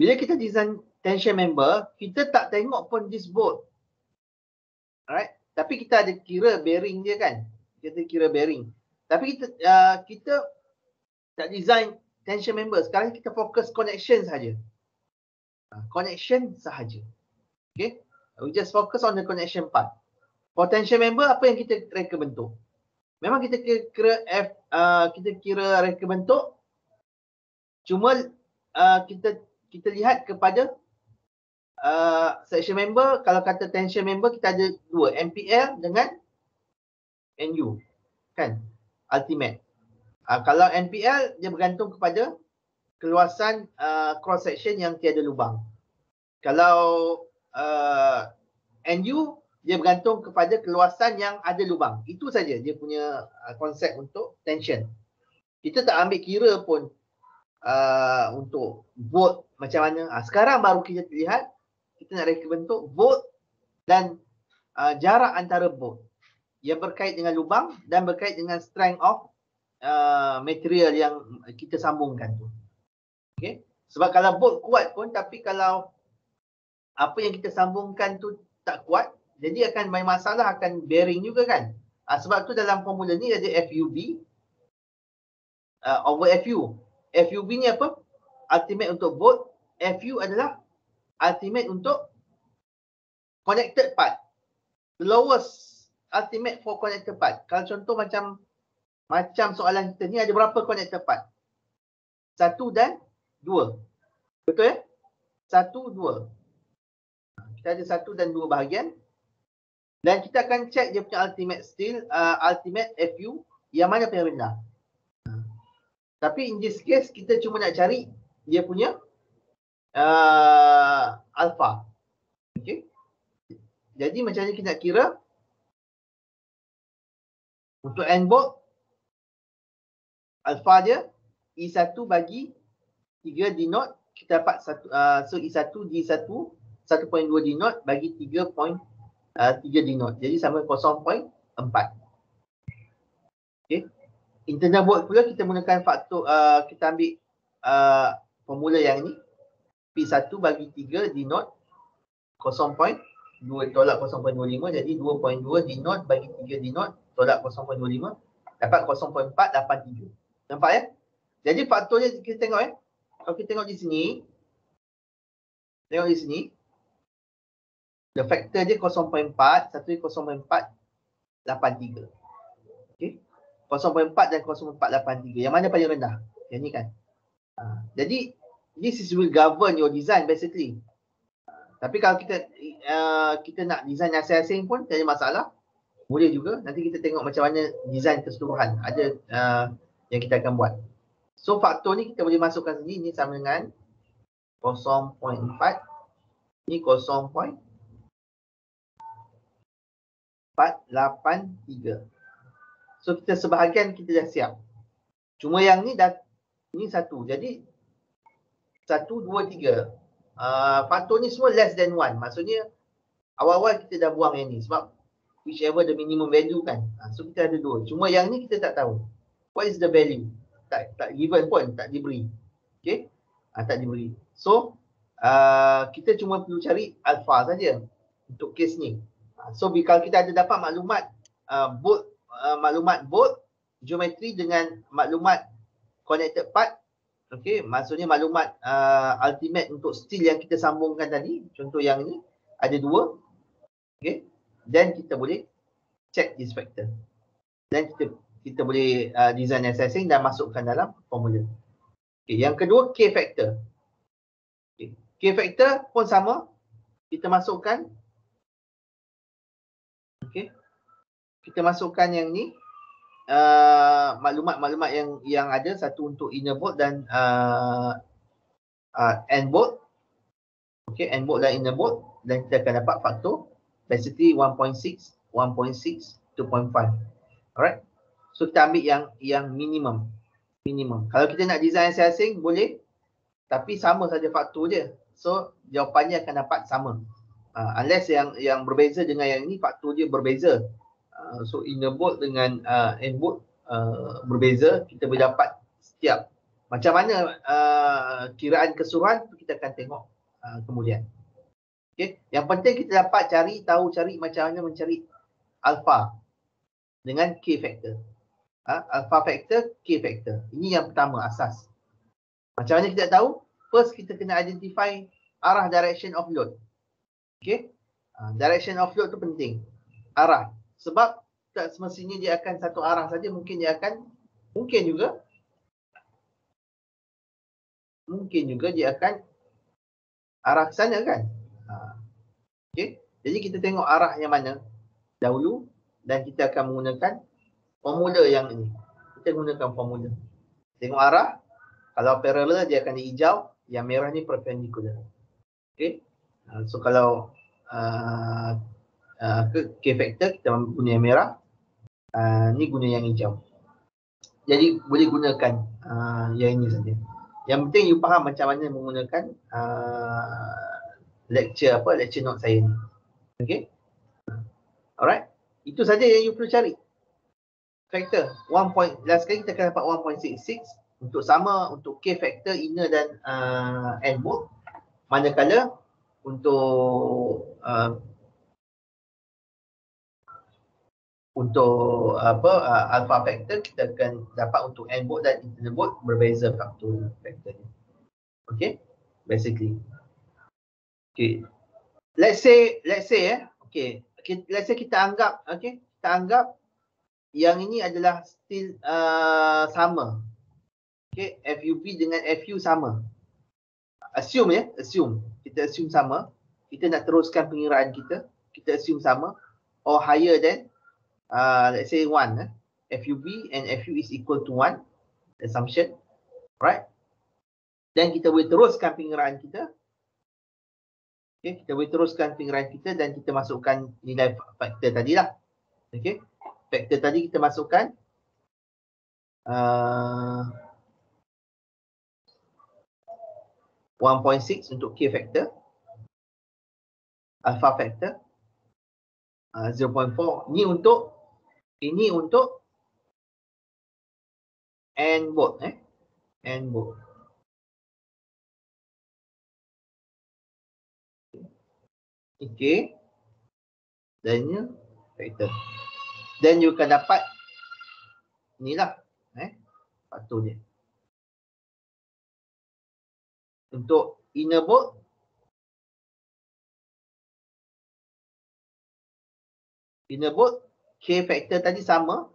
Bila kita design tension member, kita tak tengok pun this bolt. Alright. Tapi kita ada kira bearing dia kan? Kita kira bearing. Tapi kita uh, kita tak design tension member. Sekarang kita fokus connection saja. Uh, connection sahaja. Okay. We just focus on the connection part. For tension member, apa yang kita reka bentuk? Memang kita kira F, uh, kita kira reka bentuk. Cuma uh, kita kita lihat kepada uh, section member. Kalau kata tension member, kita ada dua. MPL dengan NU. Kan? ultimate. Uh, kalau NPL dia bergantung kepada keluasan uh, cross section yang tiada lubang. Kalau uh, NU dia bergantung kepada keluasan yang ada lubang. Itu saja dia punya uh, konsep untuk tension. Kita tak ambil kira pun uh, untuk vote macam mana. Uh, sekarang baru kita lihat kita nak reka bentuk vote dan uh, jarak antara vote yang berkait dengan lubang dan berkait dengan strength of uh, material yang kita sambungkan tu. Okay. Sebab kalau bolt kuat pun tapi kalau apa yang kita sambungkan tu tak kuat, jadi akan main masalah akan bearing juga kan. Uh, sebab tu dalam formula ni ada FUB uh, over FU. FUB ni apa? Ultimate untuk bolt. FU adalah ultimate untuk connected part. Lowest ultimate for connector part. Kalau contoh macam macam soalan kita ni ada berapa connector part? Satu dan dua. Betul ya? Satu, dua. Kita ada satu dan dua bahagian. Dan kita akan check dia punya ultimate still, uh, ultimate FU yang mana paling rendah. Tapi in this case kita cuma nak cari dia punya uh, alpha. Okay. Jadi macam ni kita nak kira untuk n bolt alpha dia E1 bagi 3 denote kita dapat satu uh, so E1 D1 1.2 denote bagi 3.3 uh, denote. Jadi sama 0.4. Okey. Internal bolt pula kita gunakan faktor uh, kita ambil uh, formula yang ni P1 bagi 3 denote 0.2 tolak 0.25 jadi 2.2 denote bagi 3 denote tolak 0.25 dapat 0.483. Nampak ya? Jadi faktornya kita tengok ya. Kalau kita tengok di sini tengok di sini the factor dia 0.4, satu ni 0.483. Okey. 0.4 dan 0.483. Yang mana paling rendah? Yang ni kan. Ha, jadi this is will govern your design basically. Tapi kalau kita uh, kita nak design asing-asing pun tak ada masalah. Boleh juga. Nanti kita tengok macam mana design keseluruhan. Ada uh, yang kita akan buat. So faktor ni kita boleh masukkan sini ni sama dengan 0.4 ni 0.483 so kita sebahagian kita dah siap. Cuma yang ni dah ni satu. Jadi satu, dua, tiga uh, faktor ni semua less than one maksudnya awal-awal kita dah buang yang ni sebab whichever the minimum value kan. Ha, so kita ada dua. Cuma yang ni kita tak tahu. What is the value? Tak tak given pun, tak diberi. Okay? Ha, tak diberi. So, uh, kita cuma perlu cari alpha saja untuk case ni. Ha, so, kalau kita ada dapat maklumat uh, both, uh, maklumat both geometry dengan maklumat connected part, okay, maksudnya maklumat uh, ultimate untuk steel yang kita sambungkan tadi, contoh yang ni, ada dua. Okay, then kita boleh check this factor. Then kita kita boleh uh, design assessing dan masukkan dalam formula. Okay, yang kedua K factor. Okay. K factor pun sama. Kita masukkan Okay. Kita masukkan yang ni uh, maklumat-maklumat yang yang ada satu untuk inner bolt dan uh, uh, end bolt. Okay, end bolt dan inner bolt dan kita akan dapat faktor Density 1.6, 1.6, 2.5. Alright. So kita ambil yang yang minimum. Minimum. Kalau kita nak design asing boleh. Tapi sama saja faktor je. So jawapannya akan dapat sama. Uh, unless yang yang berbeza dengan yang ini faktor dia berbeza. Uh, so inner bolt dengan uh, end bolt uh, berbeza. Kita boleh dapat setiap. Macam mana uh, kiraan keseluruhan kita akan tengok uh, kemudian. Okay. Yang penting kita dapat cari, tahu cari macam mana mencari alpha dengan K factor. Ha? Alpha factor, K factor. Ini yang pertama, asas. Macam mana kita tahu? First, kita kena identify arah direction of load. Okay. Ha, direction of load tu penting. Arah. Sebab tak semestinya dia akan satu arah saja. Mungkin dia akan, mungkin juga. Mungkin juga dia akan arah ke sana kan. Okay. Jadi kita tengok arah yang mana dahulu dan kita akan menggunakan formula yang ini. Kita gunakan formula. Tengok arah. Kalau parallel dia akan hijau. Yang merah ni perpendicular. Okay. Uh, so kalau uh, uh, K factor kita guna yang merah. Uh, ni guna yang hijau. Jadi boleh gunakan uh, yang ini saja. Yang penting you faham macam mana menggunakan uh, lecture apa lecture note saya ni. Okay. Alright. Itu saja yang you perlu cari. Factor 1 point last kali kita akan dapat 1.66 untuk sama untuk K factor inner dan uh, N both. Manakala untuk uh, untuk apa uh, alpha factor kita akan dapat untuk n bolt dan internal bolt berbeza faktor factor ni. Okay, basically. Okay, let's say let's say eh, okay, okay let's say kita anggap okay, kita anggap yang ini adalah still uh, sama. Okay, FUV dengan FU sama. Assume ya, assume. Kita assume sama. Kita nak teruskan pengiraan kita. Kita assume sama or higher than uh, let's say 1 eh? FUB and FU is equal to 1 assumption right dan kita boleh teruskan pengiraan kita okay, kita boleh teruskan pengiraan kita dan kita masukkan nilai faktor tadi lah okay. faktor tadi kita masukkan uh, 1.6 untuk K factor alpha factor uh, 0.4 ni untuk ini untuk N bolt eh. N bolt. Okay. Dan ini factor. Then you akan dapat inilah eh dia. Untuk inner bolt inner bolt K factor tadi sama.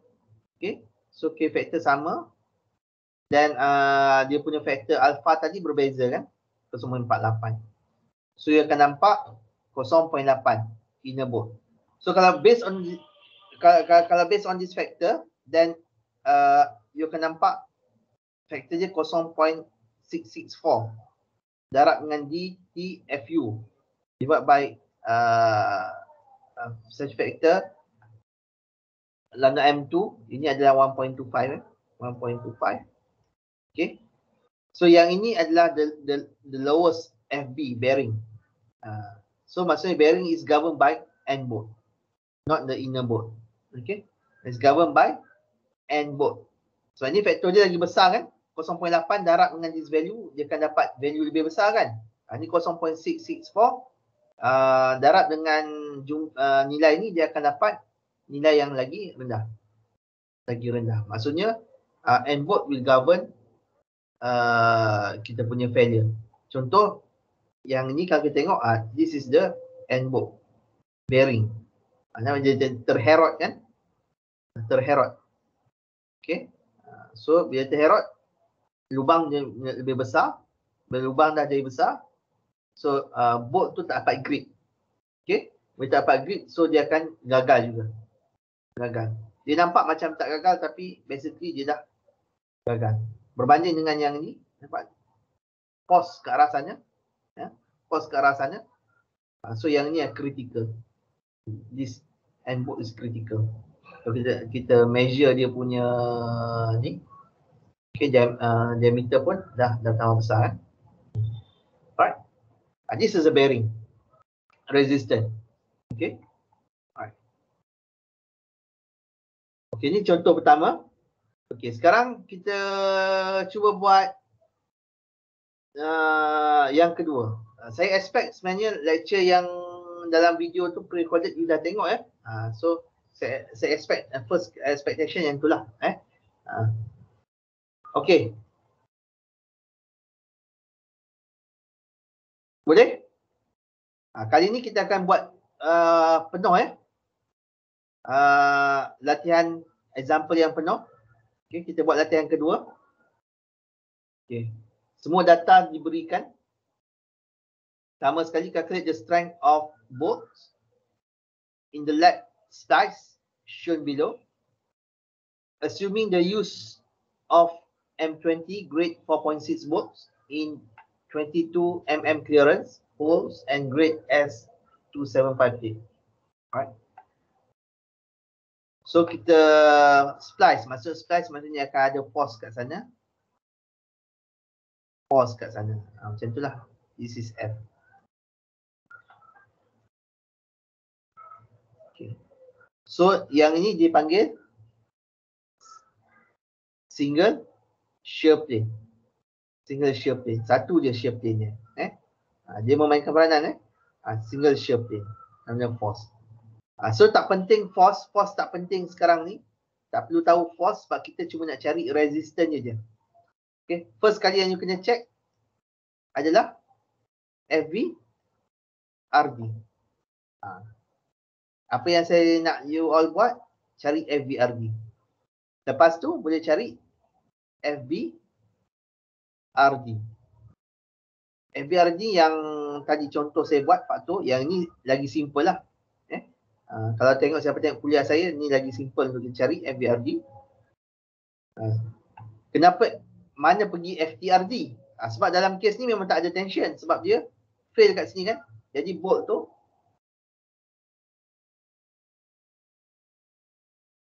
Okay. So K factor sama. Dan uh, dia punya factor alpha tadi berbeza kan. 0.48. So you akan nampak 0.8 inner bolt. So kalau based on kalau, kalau based on this factor then uh, you akan nampak factor dia 0.664 darab dengan DTFU divided by uh, uh, such factor lambda M2 ini adalah 1.25 eh? 1.25 okay. So yang ini adalah the the, the lowest FB bearing. Uh, so maksudnya bearing is governed by N bolt not the inner bolt okay. It's governed by N bolt so ini faktor dia lagi besar kan? 0.8 darab dengan this value dia akan dapat value lebih besar kan? Ini 0.664 uh, darab dengan jum, uh, nilai ini dia akan dapat nilai yang lagi rendah. Lagi rendah. Maksudnya uh, n bolt will govern uh, kita punya failure. Contoh yang ni kalau kita tengok uh, this is the n bolt bearing. Ana dia terherot kan? Terherot. Okay. Uh, so bila terherot lubang dia lebih besar. Bila lubang dah jadi besar so uh, bolt tu tak dapat grip. Okay. Bila tak dapat grip so dia akan gagal juga gagal. Dia nampak macam tak gagal tapi basically dia dah gagal. Berbanding dengan yang ni, nampak pos ke arah sana. Ya, pos ke arah sana. Uh, so yang ni yang critical. This end bolt is critical. So kita kita measure dia punya ni. Okay, jam, uh, diameter pun dah dah tambah besar kan. Uh, this is a bearing. Resistant. Okay. Okey, ini contoh pertama. Okey, sekarang kita cuba buat uh, yang kedua. Uh, saya expect sebenarnya lecture yang dalam video tu pre-recorded you dah tengok. Eh? Uh, so saya saya expect uh, first expectation yang itulah eh. Uh. Okey. Boleh? Uh, kali ni kita akan buat uh, penuh eh uh, latihan example yang penuh. Okay, kita buat latihan kedua. Okay. Semua data diberikan. Sama sekali calculate the strength of bolts in the lab slice shown below. Assuming the use of M20 grade 4.6 volts in 22 mm clearance holes and grade S2758. Alright. So kita splice, maksud splice maksudnya akan ada pause kat sana. force kat sana. Ha, macam itulah. This is F. So yang ini dipanggil single shear plane. Single shear plane. Satu je shear plane nya. Eh? Ha, dia memainkan peranan eh. Ha, single shear plane. Namanya force. Ha, so tak penting force. Force tak penting sekarang ni. Tak perlu tahu force sebab kita cuma nak cari resistance je. Okay. First kali yang you kena check adalah FV RD. Ha. Apa yang saya nak you all buat, cari FV RD. Lepas tu boleh cari FB RD. FB RD yang tadi contoh saya buat faktor, yang ni lagi simple lah. Eh? Uh, kalau tengok siapa tengok kuliah saya, ni lagi simple untuk cari FB RD. Uh, kenapa mana pergi FTRD? Uh, sebab dalam kes ni memang tak ada tension sebab dia fail kat sini kan. Jadi bolt tu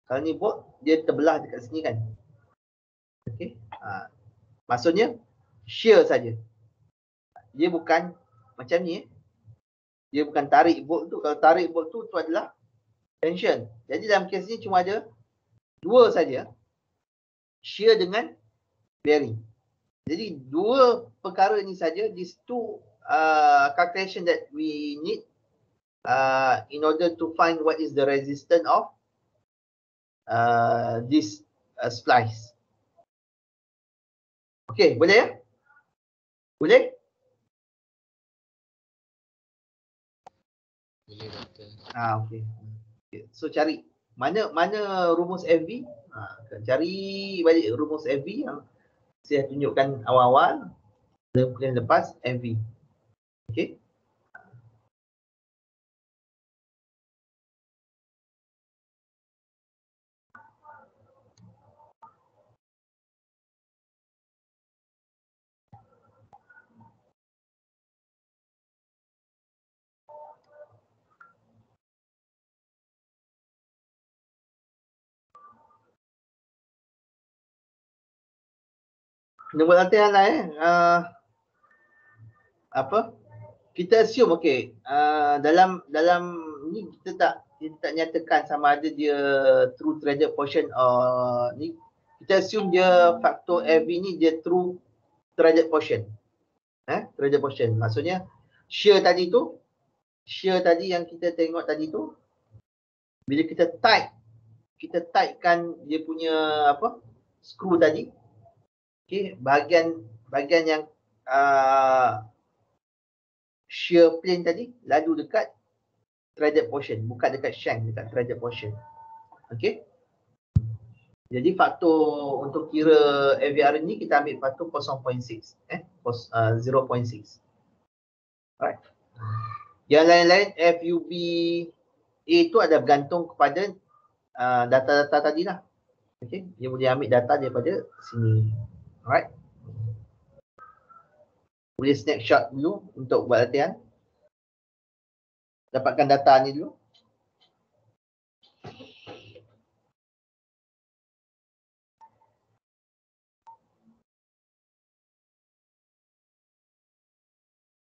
Kalau ni bolt, dia terbelah dekat sini kan. Okey. Ha. Maksudnya, shear saja. Dia bukan macam ni. Eh. Dia bukan tarik bolt tu. Kalau tarik bolt tu, tu adalah tension. Jadi dalam kes ni cuma ada dua saja. Shear dengan bearing. Jadi dua perkara ni saja. These two uh, calculation that we need uh, in order to find what is the resistance of uh, this uh, splice. Okay, boleh ya? Boleh? Boleh doktor. Ah, okay. okay. So cari mana mana rumus FV? Ha, cari balik rumus FV yang saya tunjukkan awal-awal dan kemudian lepas FV. Okay. Buat latihan lah eh. Uh, apa? Kita assume okay. Uh, dalam dalam ni kita tak kita tak nyatakan sama ada dia true threaded portion or ni. Kita assume dia faktor FV ni dia true threaded portion. Eh, threaded portion. Maksudnya shear tadi tu, shear tadi yang kita tengok tadi tu, bila kita tight, kita tightkan dia punya apa, screw tadi, Okay, bahagian bahagian yang uh, shear plane tadi lalu dekat threaded portion, bukan dekat shank, dekat threaded portion. Okay. Jadi faktor untuk kira AVR ni kita ambil faktor 0.6 eh uh, 0.6. Alright. Yang lain-lain FUB A tu ada bergantung kepada uh, data-data tadi lah. Okay. Dia boleh ambil data daripada sini. Alright. Boleh snapshot dulu untuk buat latihan. Dapatkan data ni dulu.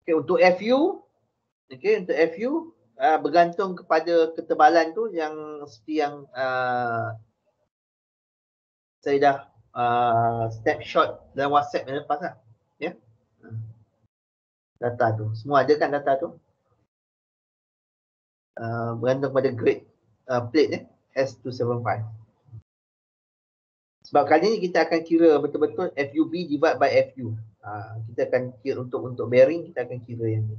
Okay, untuk FU, okay, untuk FU uh, bergantung kepada ketebalan tu yang seperti yang uh, saya dah uh, snapshot dalam WhatsApp yang lepas lah. Ya. Yeah? Data tu. Semua ada kan data tu? Uh, bergantung pada grade uh, plate ya. S275. Sebab kali ni kita akan kira betul-betul FUB divide by FU. Uh, kita akan kira untuk untuk bearing kita akan kira yang ni.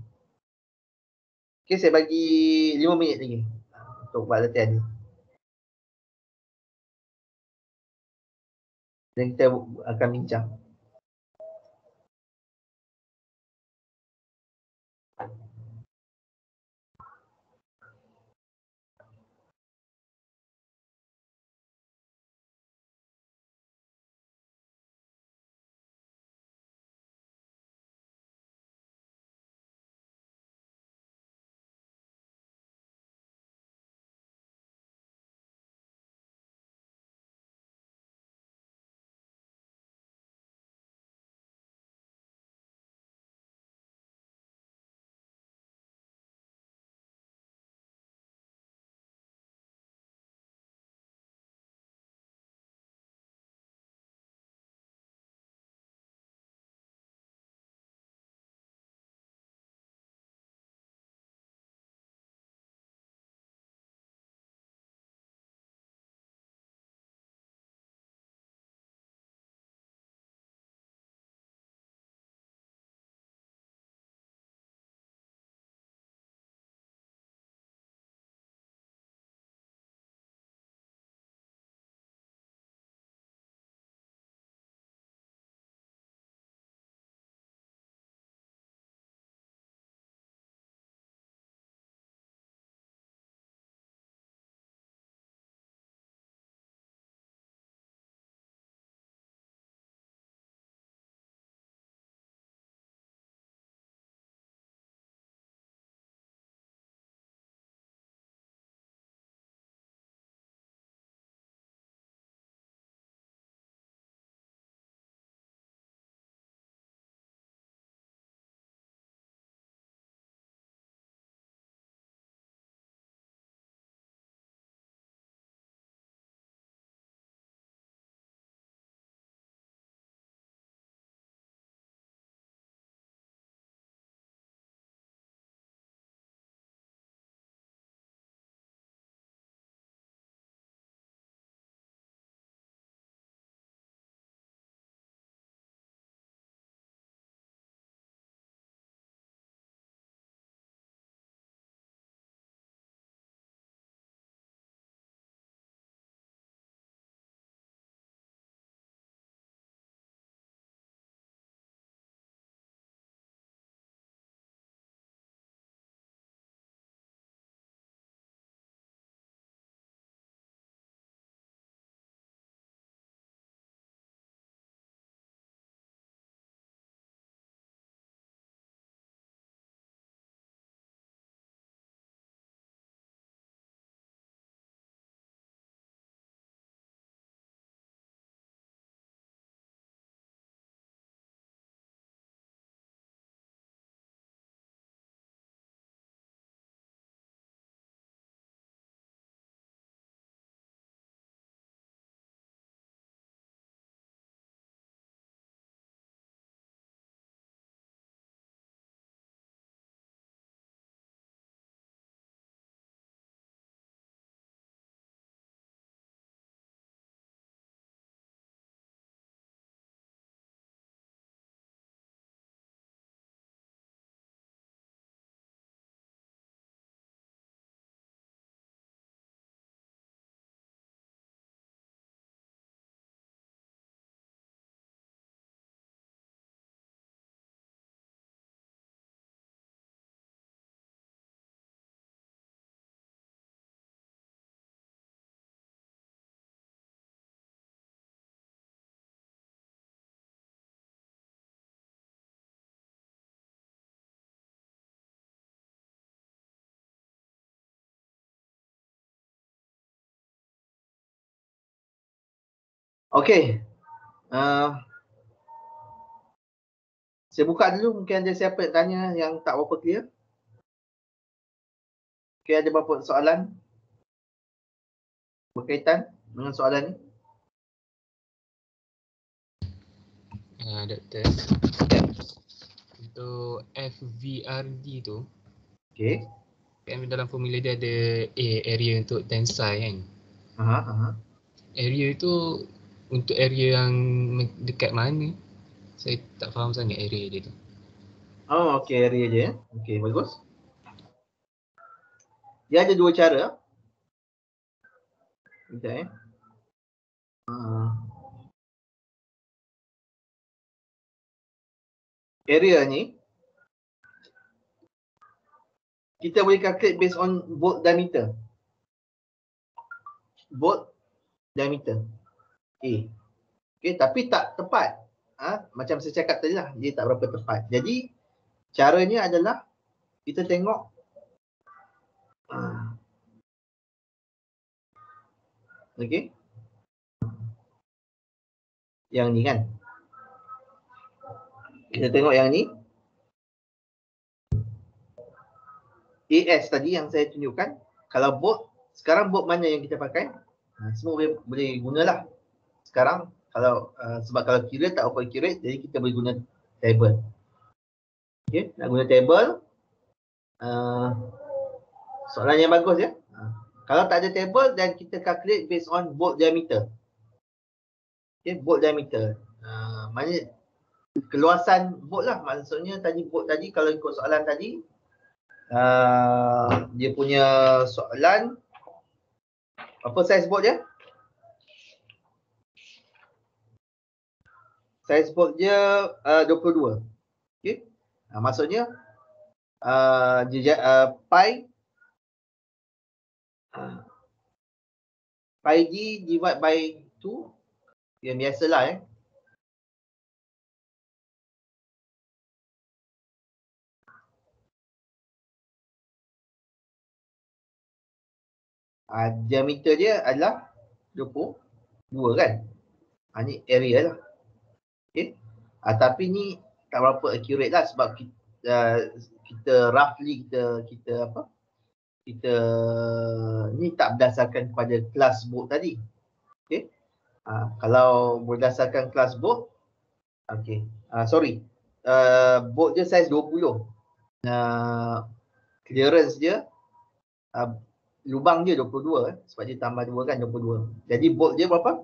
Okay, saya bagi 5 minit lagi uh, untuk buat latihan ni. Dan kita akan bincang. Okey. Uh, saya buka dulu mungkin ada siapa yang tanya yang tak berapa clear. Okey, ada berapa soalan berkaitan dengan soalan ni? Uh, doktor. Untuk FVRD tu, Okey. kan dalam formula dia ada A area untuk tensile kan. Aha, aha. Area tu untuk area yang dekat mana? Saya tak faham sangat area dia tu. Oh, okey area je. eh. Okey, bagus. Dia ada dua cara. Eh. Uh, area ni kita boleh calculate based on bolt diameter. Bolt diameter. A. Okay, tapi tak tepat. Ha? Macam saya cakap tadi lah, dia tak berapa tepat. Jadi, caranya adalah kita tengok ah. Okey. Yang ni kan. Kita tengok yang ni. AS tadi yang saya tunjukkan. Kalau bolt, sekarang bolt mana yang kita pakai? Ha, semua boleh, boleh gunalah. Sekarang kalau uh, sebab kalau kira tak apa accurate, jadi kita boleh guna table. Okay, nak guna table. Uh, soalan yang bagus ya. Uh, kalau tak ada table dan kita calculate based on bolt diameter. Okay, bolt diameter. Uh, maknanya keluasan bolt lah. Maksudnya tadi bolt tadi kalau ikut soalan tadi uh, dia punya soalan apa saiz bolt dia? Saiz bolt dia uh, 22. Okey. Uh, maksudnya uh, dia uh, pi uh, pi d divide by 2 yang biasalah eh. Uh, diameter dia adalah 22 kan. Ha, ni area lah. Okay. Uh, tapi ni tak berapa accurate lah sebab kita, uh, kita roughly kita kita apa kita ni tak berdasarkan kepada kelas boat tadi. Okay. Uh, kalau berdasarkan kelas boat okay. Uh, sorry. Uh, boat dia saiz 20. Uh, clearance dia uh, lubang dia 22 eh, sebab dia tambah 2 kan 22. Jadi bolt dia berapa?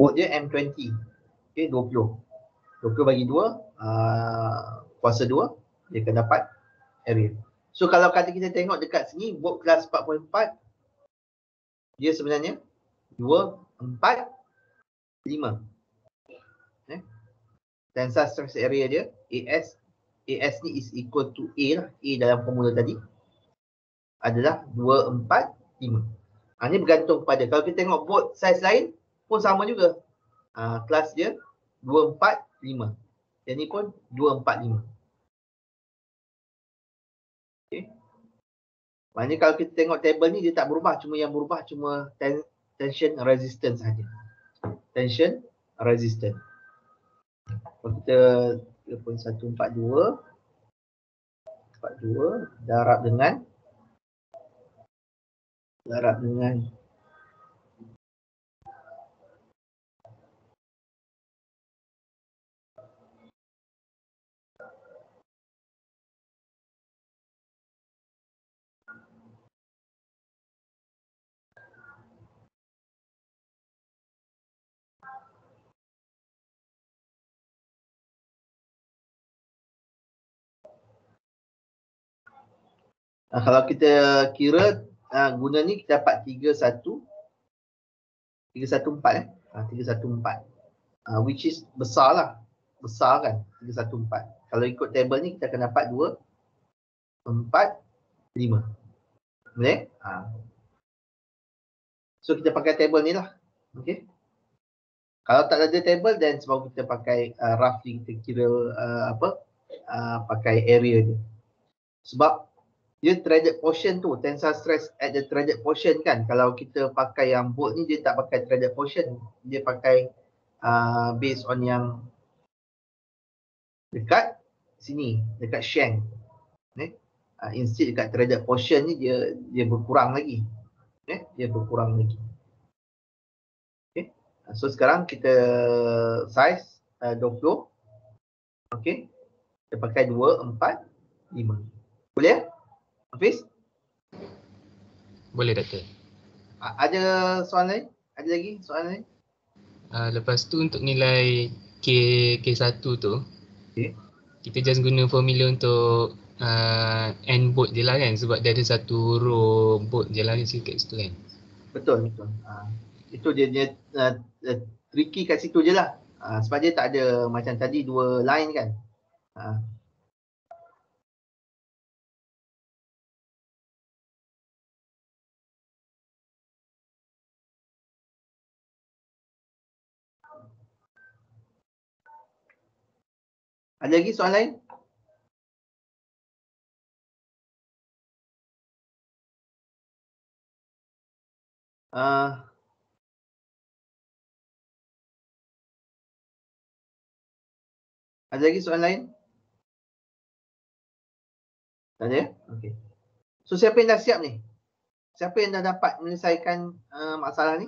Bolt dia M20. Okey 20. 20 bagi 2 uh, kuasa 2 dia akan dapat area. So kalau kata kita tengok dekat sini bolt kelas 4.4 dia sebenarnya 2 4 5. Eh. Tensile stress area dia AS AS ni is equal to A lah. A dalam formula tadi adalah 2, 4, 5. Ha, ini bergantung kepada, kalau kita tengok board size lain pun sama juga. Ha, kelas dia 2, 4, 5. Yang ni pun 2, 4, 5. Okay. Maknanya kalau kita tengok table ni dia tak berubah. Cuma yang berubah cuma ten, tension resistance saja. Tension resistance. Kalau kita 3.142 42 darab dengan darab dengan Nah, kalau kita kira uh, guna ni kita dapat 31 314 eh. Ha, 314. Uh, which is besar lah. Besar kan 314. Kalau ikut table ni kita akan dapat 2 4 5. Boleh? Ha. So kita pakai table ni lah. Okay. Kalau tak ada table then sebab kita pakai uh, roughly kita kira uh, apa uh, pakai area dia. Sebab dia threaded portion tu tensile stress at the threaded portion kan. Kalau kita pakai yang bolt ni dia tak pakai threaded portion. Dia pakai uh, based on yang dekat sini dekat shank. Eh? Uh, instead dekat threaded portion ni dia dia berkurang lagi. Eh? Dia berkurang lagi. Okey uh, so sekarang kita size uh, 20 okey kita pakai 2 4 5 boleh ya Hafiz Boleh doktor. Ada soalan lain ada lagi soalan lain Uh, lepas tu untuk nilai K K1 tu Okey. kita just guna formula untuk uh, end bolt je lah kan sebab dia ada satu row bolt je lah sikit situ kan. betul betul uh, itu dia dia uh, uh, tricky kat situ je lah uh, sebab dia tak ada macam tadi dua line kan uh, Ada lagi soalan lain? Uh, ada lagi soalan lain? Tak ada ya? Okey. So siapa yang dah siap ni? Siapa yang dah dapat menyelesaikan uh, masalah ni?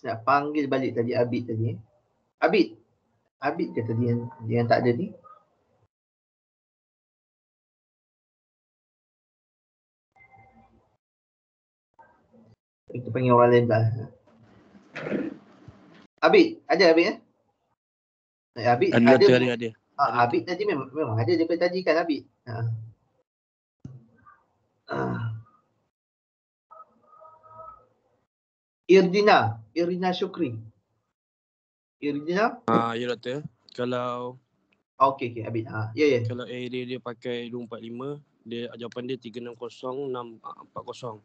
Nak panggil balik tadi Abid tadi. Abid. Abid ke tadi yang, yang tak ada ni? Kita panggil orang lain pula. Abid, ada Abid eh? Eh, Abid Ada ada. ada ada. Ah, Abid tadi memang, memang ada daripada tadi kan Abid. Ha. Ah. Irdina, Irdina Syukri. Irdina? Ah ya doktor. Kalau Ah, okey okey Abid. Ha, ya ya. kalau area dia pakai 245, dia jawapan dia 360 640.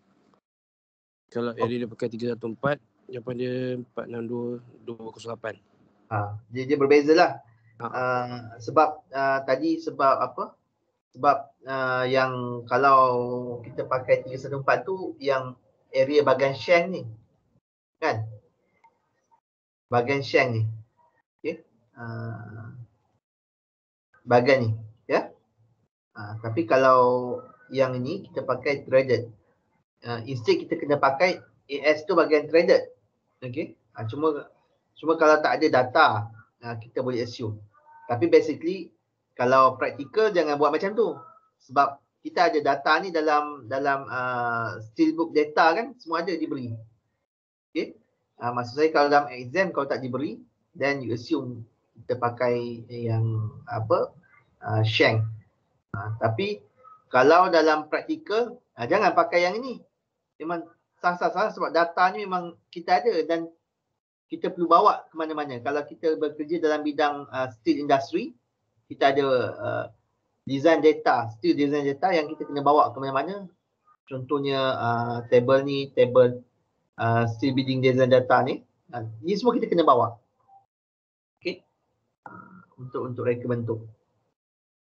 Kalau area dia pakai 314, jawapan dia 462 208. Ha, dia dia berbeza lah. Ha. Uh, sebab uh, tadi sebab apa? Sebab uh, yang kalau kita pakai 314 tu yang area bahagian shank ni. Bahagian shank ni. Okey. Uh, bahagian ni, ya. Uh, tapi kalau yang ini kita pakai threaded. Uh, instead kita kena pakai AS tu bahagian threaded. Okey. Uh, cuma cuma kalau tak ada data uh, kita boleh assume. Tapi basically kalau practical jangan buat macam tu. Sebab kita ada data ni dalam dalam uh, steelbook data kan semua ada diberi. Okay. Uh, maksud saya kalau dalam exam kalau tak diberi then you assume kita pakai yang apa uh, shank. Uh, tapi kalau dalam practical uh, jangan pakai yang ini. Memang sah-sah sebab data ni memang kita ada dan kita perlu bawa ke mana-mana. Kalau kita bekerja dalam bidang uh, steel industry, kita ada uh, design data, steel design data yang kita kena bawa ke mana-mana. Contohnya uh, table ni, table uh, steel building design data ni. Uh, ini semua kita kena bawa. Okay. Uh, untuk untuk reka bentuk.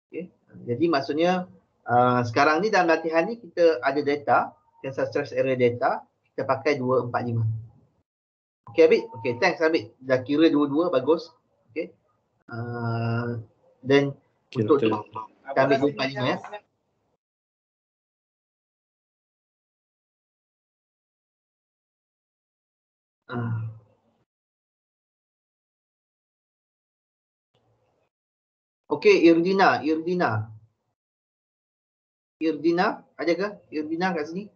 Okay. Jadi maksudnya uh, sekarang ni dalam latihan ni kita ada data, tensile stress area data, kita pakai 245. Okay Abid? Okay thanks Abid. Dah kira dua-dua bagus. Okay. Uh, then Okay, untuk tu kita ambil dua empat lima ya. Uh. Okay Irdina, Irdina. Irdina, ada ke? Irdina kat sini?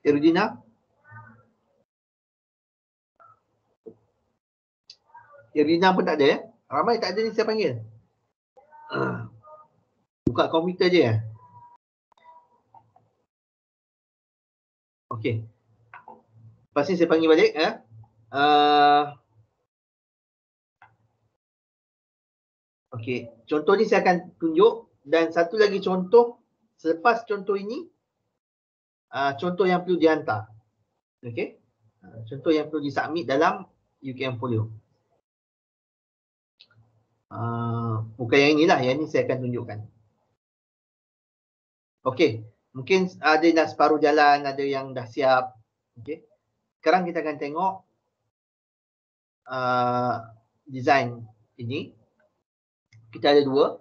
Irdina? Irdina pun tak ada ya? Ramai tak ada ni saya panggil. Ah. Buka komputer je ya. Okey. Lepas ni saya panggil balik ya. Uh, Okey, contoh ni saya akan tunjuk dan satu lagi contoh selepas contoh ini uh, contoh yang perlu dihantar. Okey. Uh, contoh yang perlu disubmit dalam UKM Folio. Uh, bukan yang inilah, yang ini saya akan tunjukkan. Okey, mungkin ada yang dah separuh jalan, ada yang dah siap. Okey. Sekarang kita akan tengok uh, design ini. Kita ada dua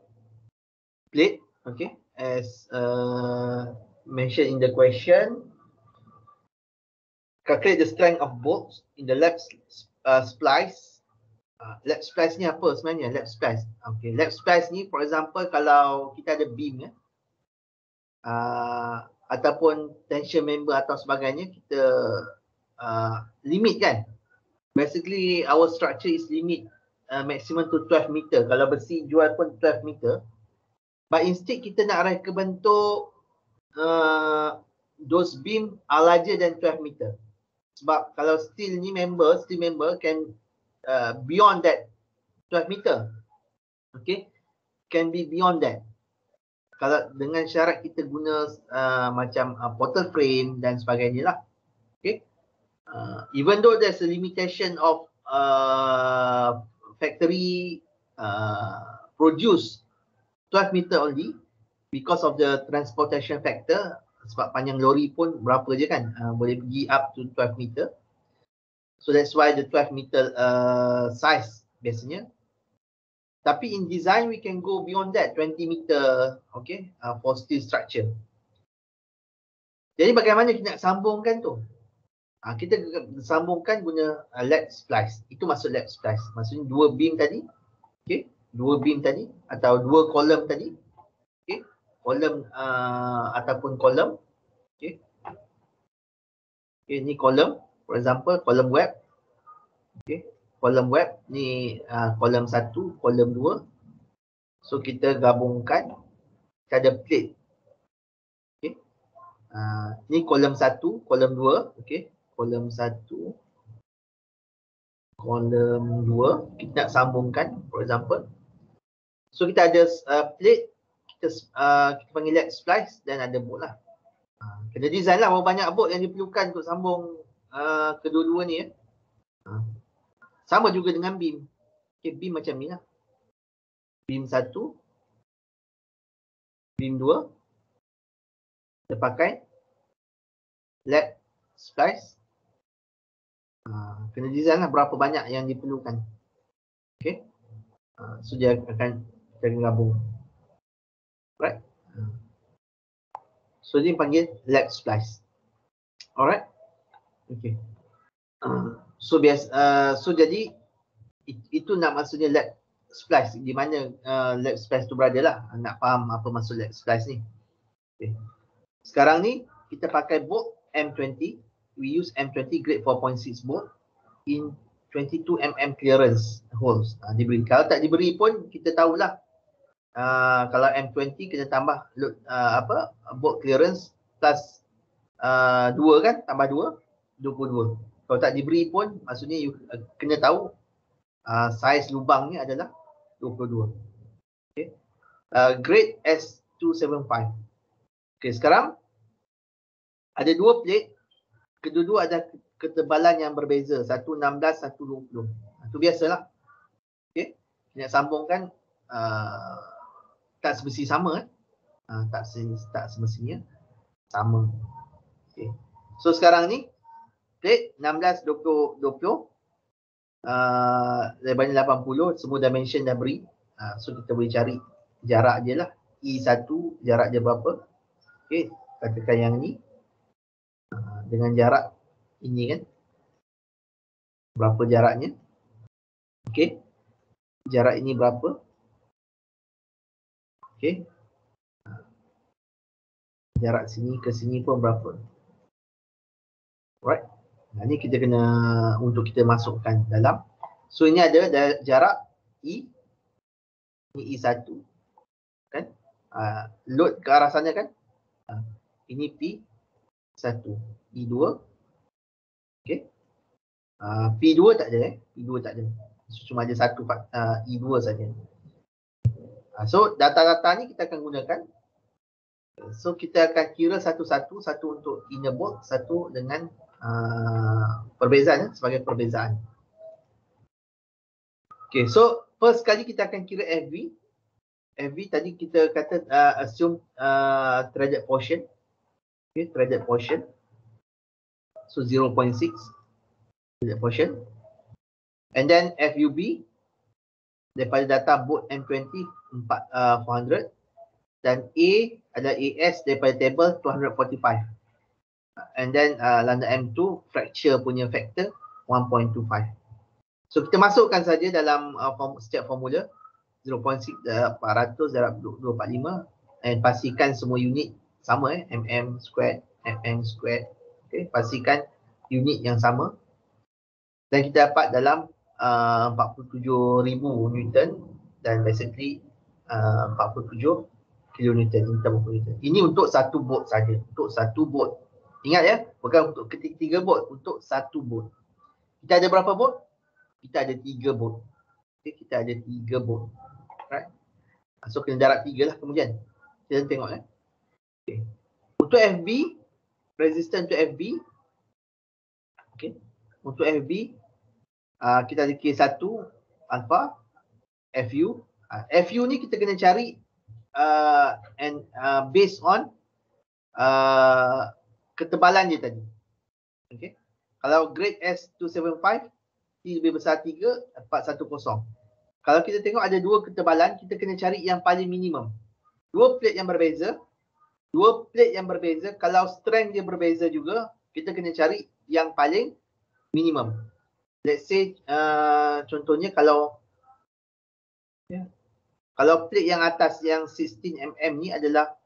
plate okay? As uh, mentioned in the question calculate the strength of bolts in the lap uh, splice. Uh, lap splice ni apa sebenarnya? Lap splice. Okay lap splice ni for example kalau kita ada beam ya uh, ataupun tension member atau sebagainya kita uh, limit kan basically our structure is limit uh, maximum to 12 meter. Kalau besi jual pun 12 meter. But instead kita nak arah ke bentuk uh, those beam are larger than 12 meter. Sebab kalau steel ni member, steel member can uh, beyond that 12 meter. Okay. Can be beyond that. Kalau dengan syarat kita guna uh, macam uh, portal frame dan sebagainya lah. Okay. Uh, even though there's a limitation of uh, factory uh, produce 12 meter only because of the transportation factor sebab panjang lori pun berapa je kan uh, boleh pergi up to 12 meter. So that's why the 12 meter uh, size biasanya. Tapi in design we can go beyond that 20 meter okay uh, for steel structure. Jadi bagaimana kita nak sambungkan tu Ha, kita sambungkan guna uh, lap splice. Itu maksud lap splice. Maksudnya dua beam tadi. Okay. Dua beam tadi. Atau dua kolom tadi. Okay. Kolom uh, ataupun kolom. Okay. Okay. Ni kolom. For example, kolom web. Okay. Kolom web. Ni kolom satu, kolom dua. So kita gabungkan. Kita ada plate. Okay. Uh, ni kolom satu, kolom dua. Okay kolom satu, kolom dua, kita nak sambungkan for example. So kita ada uh, plate, kita, uh, kita panggil leg splice dan ada bolt lah. Uh, kena design lah banyak bolt yang diperlukan untuk sambung uh, kedua-dua ni ya. Uh. Sama juga dengan beam. Okay, beam macam ni lah. Beam satu, beam dua, kita pakai leg splice Ha, kena design lah berapa banyak yang diperlukan. Okay. Ha, so dia akan akan gabung. Right. Ha. So dia panggil leg splice. Alright. Okay. Uh, so bias uh, so jadi it, itu nak maksudnya leg splice di mana uh, leg splice tu berada lah. Nak faham apa maksud leg splice ni. Okay. Sekarang ni kita pakai bolt M20 we use M20 grade 4.6 bolt in 22 mm clearance holes. Uh, diberi. Kalau tak diberi pun kita tahulah uh, kalau M20 kita tambah load, uh, apa bolt clearance plus uh, 2 kan tambah 2 22. Kalau tak diberi pun maksudnya you uh, kena tahu uh, saiz lubang ni adalah 22. Okay. Uh, grade S275. Okay sekarang ada dua plate kedua-dua ada ketebalan yang berbeza. Satu 16, satu 20. Itu biasalah. Okay. Nak sambungkan uh, tak semestinya sama. Eh? Uh, tak, tak semestinya sama. Okay. So sekarang ni, plate 16, 20, 20. Uh, lebarnya 80, semua dimension dah beri. Uh, so kita boleh cari jarak je lah. E1 jarak dia berapa. Okay. Katakan yang ni dengan jarak ini kan? Berapa jaraknya? Okey. Jarak ini berapa? Okey. Jarak sini ke sini pun berapa? Alright. Nah, ini kita kena untuk kita masukkan dalam. So ini ada jarak E ini E1 kan? Uh, load ke arah sana kan? Uh, ini P satu P2 okey uh, P2 tak ada eh P2 tak ada so, cuma ada satu uh, E2 saja Ah, so data-data ni kita akan gunakan. So kita akan kira satu-satu, satu untuk inner board, satu dengan uh, perbezaan ya, sebagai perbezaan. Okay, so first kali kita akan kira FV. FV tadi kita kata uh, assume uh, traject portion. Okay, traject portion. So 0.6 traject portion. And then FUB daripada data boat M20 4, uh, 400 dan A adalah AS daripada table 245. And then uh, lambda M2 fracture punya factor 1.25. So kita masukkan saja dalam uh, form, setiap formula 0.6 uh, 400 darab 245 and pastikan semua unit sama eh mm squared mm squared okey pastikan unit yang sama dan kita dapat dalam uh, 47,000 Newton dan basically uh, 47 kilonewton Newton. Ini untuk satu bot saja, untuk satu bot. Ingat ya, bukan untuk ketiga bot, untuk satu bot. Kita ada berapa bot? Kita ada tiga bot. Okay, kita ada tiga bot. Right? So kena darab tiga lah kemudian. Kita tengok ya. Okay. Untuk FB, resistance untuk FB. Okay. Untuk FB, uh, kita ada K1 alpha, FU. Uh, FU ni kita kena cari uh, and uh, based on uh, ketebalan dia tadi. Okay. Kalau grade S275, T lebih besar 3, 410. Kalau kita tengok ada dua ketebalan, kita kena cari yang paling minimum. Dua plate yang berbeza, dua plate yang berbeza, kalau strength dia berbeza juga, kita kena cari yang paling minimum. Let's say uh, contohnya kalau yeah, kalau plate yang atas yang 16 mm ni adalah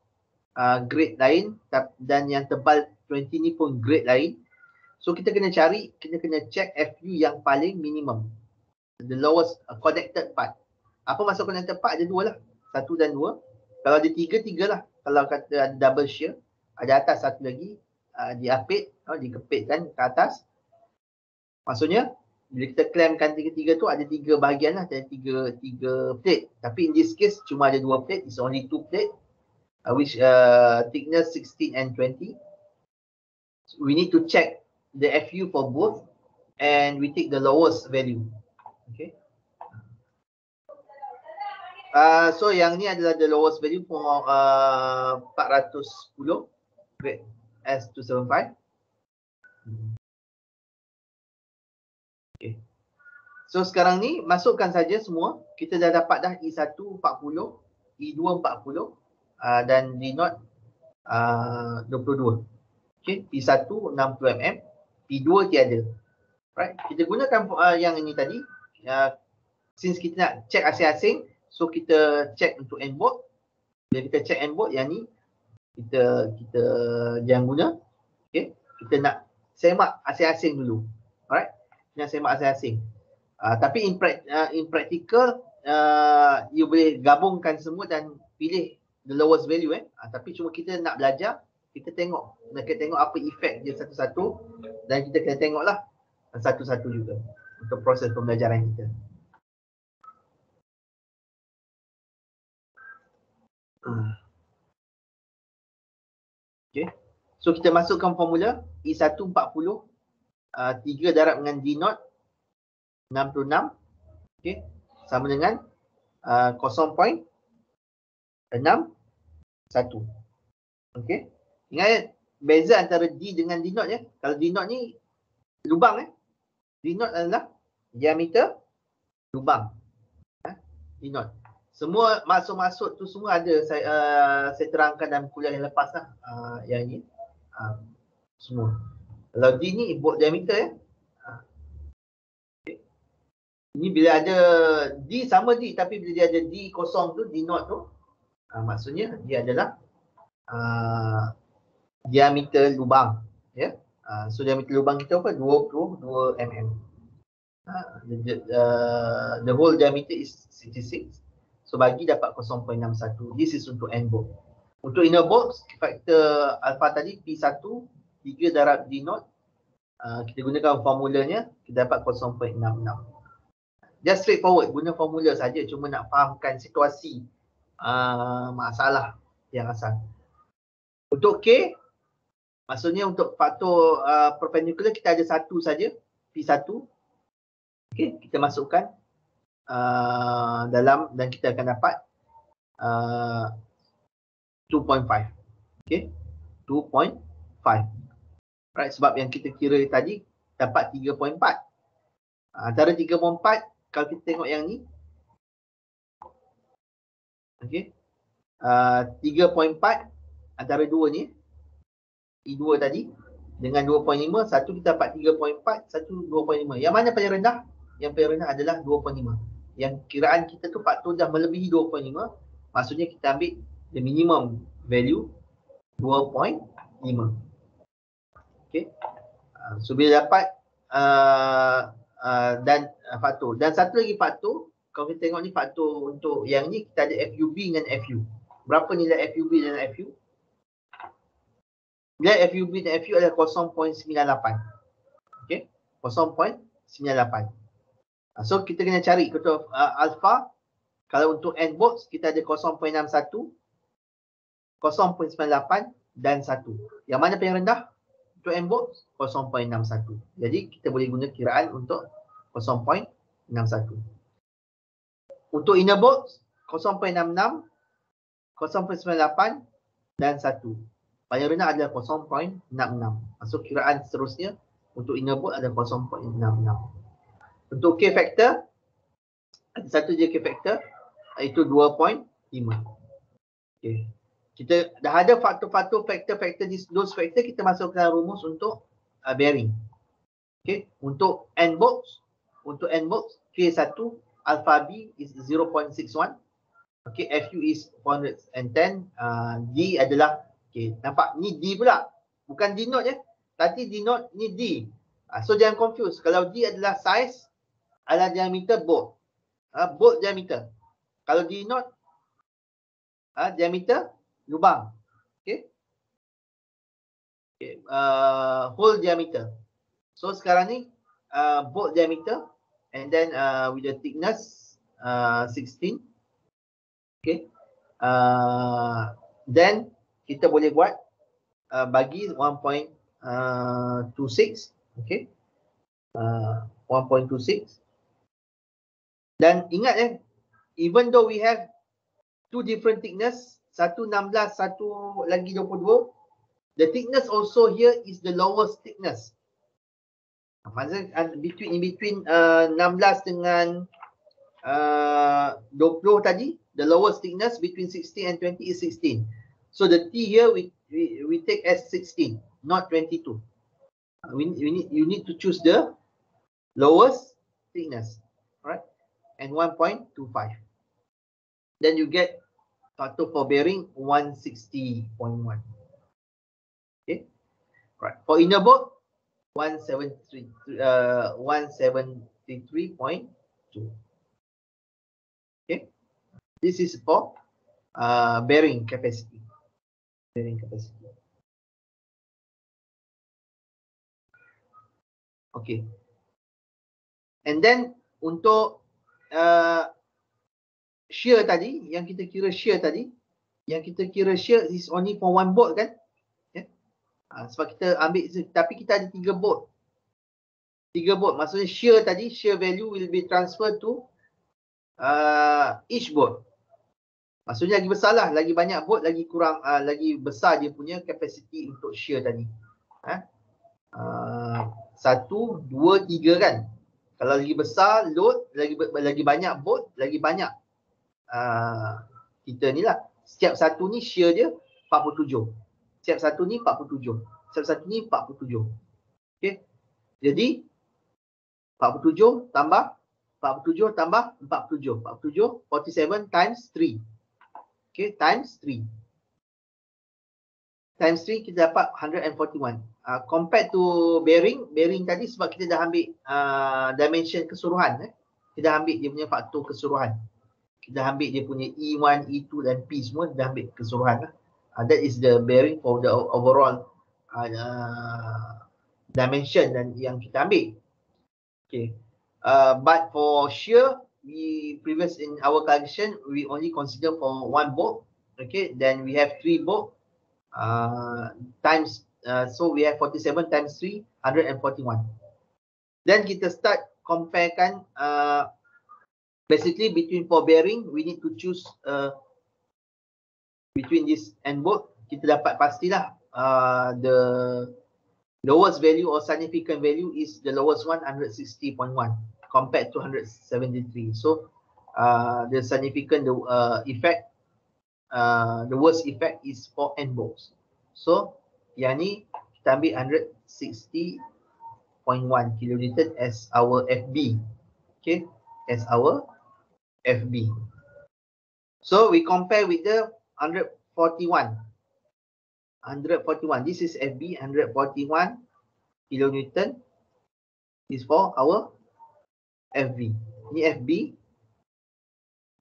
uh, grade lain dan yang tebal 20 ni pun grade lain. So kita kena cari, kita kena check FU yang paling minimum. The lowest uh, connected part. Apa maksud connected part? Ada dua lah. Satu dan dua. Kalau ada tiga, tiga lah. Kalau kata ada double shear. Ada atas satu lagi. Uh, diapit, uh, dikepitkan ke atas. Maksudnya, bila kita clampkan tiga-tiga tu ada tiga bahagian lah. Ada tiga, tiga plate. Tapi in this case, cuma ada dua plate. It's only two plate. Uh, which uh, thickness 16 and 20. So we need to check the FU for both. And we take the lowest value. Okay. Uh, so yang ni adalah the lowest value for uh, 410 grade S275. Okay. So sekarang ni masukkan saja semua. Kita dah dapat dah E1 40, E2 40 uh, dan D0 uh, 22. Okay. P1 60 mm, P2 tiada. Right. Kita gunakan uh, yang ini tadi uh, since kita nak check asing-asing so kita check untuk Nboard bila kita check Nboard yang ni kita kita jangan guna. Okay. Kita nak semak asing-asing dulu. Alright. Nak semak asing-asing. Uh, tapi in, pra- uh, in practical uh, you boleh gabungkan semua dan pilih the lowest value eh. Uh, tapi cuma kita nak belajar kita tengok. Nak kita tengok apa efek dia satu-satu dan kita kena tengoklah satu-satu juga untuk proses pembelajaran kita. Hmm. Okay. So kita masukkan formula E1 40 uh, 3 darab dengan D0 66 okay. sama dengan uh, 0.61 okay. Ingat beza antara D dengan D0 ya. Kalau D0 ni lubang eh. D0 adalah diameter lubang. Ha? D0. Semua masuk-masuk tu semua ada saya uh, saya terangkan dalam kuliah yang lepas lah. Uh, yang ini. Uh, semua. Kalau D ni buat diameter ya. Uh. Okay. Ini bila ada D sama D tapi bila dia ada D kosong tu, D0 tu. Uh, maksudnya dia adalah uh, diameter lubang. Ya. Uh, so diameter lubang kita apa? 22 mm. Uh, the, uh, the whole diameter is 66. So bagi dapat 0.61. This is untuk end bolt. Untuk inner bolt, faktor alpha tadi P1, 3 darab D0. Uh, kita gunakan formulanya, kita dapat 0.66. Just straightforward, guna formula saja cuma nak fahamkan situasi uh, masalah yang asal. Untuk K, maksudnya untuk faktor uh, perpendicular kita ada satu saja, P1. Okey, kita masukkan uh, dalam dan kita akan dapat uh, 2.5. Okey, 2.5. Right, sebab yang kita kira tadi dapat 3.4. Uh, antara 3.4, kalau kita tengok yang ni, Okey. Uh, 3.4 antara dua ni E2 tadi dengan 2.5 satu kita dapat 3.4 satu 2.5 yang mana paling rendah yang paling rendah adalah 2.5 yang kiraan kita tu faktor dah melebihi 2.5 maksudnya kita ambil the minimum value 2.5 okey uh, so bila dapat uh, uh, dan uh, faktor dan satu lagi faktor kalau kita tengok ni faktor untuk yang ni kita ada FUB dengan FU. Berapa nilai FUB dan FU? Nilai FUB dan FU adalah 0.98. Okey, 0.98. Ah, so kita kena cari kata uh, alpha kalau untuk n box kita ada 0.61 0.98 dan 1. Yang mana paling rendah? Untuk n box 0.61. Jadi kita boleh guna kiraan untuk 0.61. Untuk inner box 0.66, 0.98 dan 1. Paling rendah adalah 0.66. Maksud kiraan seterusnya untuk inner box adalah 0.66. Untuk K factor ada satu je K factor iaitu 2.5. Okay. Kita dah ada faktor-faktor factor-factor di those factor kita masukkan rumus untuk uh, bearing. Okay. Untuk N box, untuk N box K1 alpha B is 0.61. Okay, FU is 410. Uh, D adalah, okay, nampak ni D pula. Bukan D note ya. Tadi D note, ni D. Uh, so jangan confuse. Kalau D adalah size, adalah diameter bolt. Uh, bolt diameter. Kalau D note, uh, diameter lubang. Okay. okay. Uh, hole diameter. So sekarang ni, uh, bolt diameter and then uh, with the thickness uh, 16 okay uh, then kita boleh buat uh, bagi 1.26 uh, okay uh, 1.26 dan ingat eh even though we have two different thickness satu 16 satu lagi 22 the thickness also here is the lowest thickness Maksudnya uh, between in between uh, 16 dengan uh, 20 tadi, the lowest thickness between 16 and 20 is 16. So the T here we we, we take as 16, not 22. Uh, we, we need you need to choose the lowest thickness? And 1.25. Then you get factor for bearing 160.1. Okay. Right. For inner bolt, 173 uh 173.2 okay this is for uh bearing capacity bearing capacity okay and then untuk uh shear tadi yang kita kira shear tadi yang kita kira shear is only for one bolt kan Ha, sebab kita ambil tapi kita ada tiga bolt. Tiga bolt maksudnya shear tadi shear value will be transferred to uh, each bolt. Maksudnya lagi besar lah, lagi banyak bolt lagi kurang uh, lagi besar dia punya capacity untuk shear tadi. Ha? Uh, satu, dua, tiga kan. Kalau lagi besar load, lagi lagi banyak bolt, lagi banyak uh, kita ni lah. Setiap satu ni shear dia 47. Setiap satu ni 47. Setiap satu ni 47. Okey. Jadi 47 tambah 47 tambah 47. 47 47 times 3. Okey, times 3. Times 3 kita dapat 141. Uh, compared to bearing, bearing tadi sebab kita dah ambil uh, dimension keseluruhan eh. Kita dah ambil dia punya faktor keseluruhan. Kita dah ambil dia punya E1, E2 dan P semua dah ambil keseluruhan lah. Uh, that is the bearing for the overall uh, dimension dan yang kita ambil. Okay. Uh, but for shear, we previous in our calculation we only consider for one bolt. Okay, then we have three bolt uh, times uh, so we have 47 times 3 141. Then kita start comparekan uh, basically between four bearing we need to choose uh, between this and both kita dapat pastilah uh, the lowest value or significant value is the lowest one 160.1 compared to 173 so uh, the significant the uh, effect uh, the worst effect is for end bolts so yang ni kita ambil 160.1 kilonewton as our FB okay? As our FB so we compare with the 141 141 this is FB 141 kilonewton is for our FB ni FB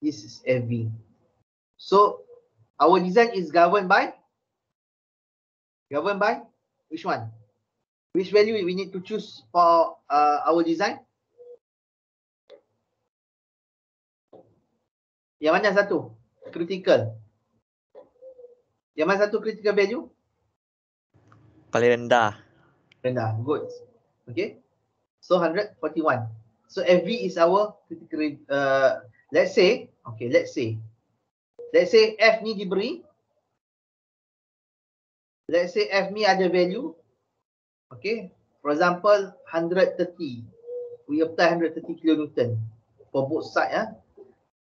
this is FB so our design is governed by governed by which one which value we need to choose for uh, our design yang mana satu critical yang mana satu critical value? Paling rendah. Rendah. Good. Okay. So 141. So FV is our critical uh, let's say, okay, let's say. Let's say F ni diberi. Let's say F ni ada value. Okay. For example, 130. We apply 130 kilonewton for both side ya.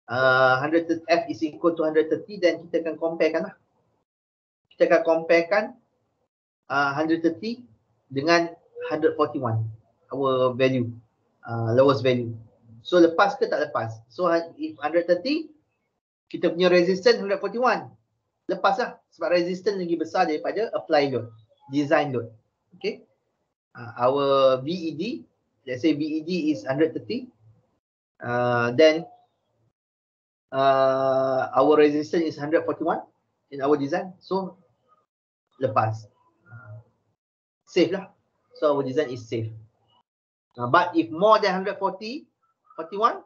Uh, 130 F is equal to 130 dan kita akan comparekan lah kita akan comparekan uh, 130 dengan 141 our value uh, lowest value so lepas ke tak lepas so if 130 kita punya resistance 141 lepas lah sebab resistance lagi besar daripada apply load design load okay uh, our VED let's say VED is 130 uh, then uh, our resistance is 141 in our design so lepas. Safe lah. So our design is safe. Uh, but if more than 140, 41,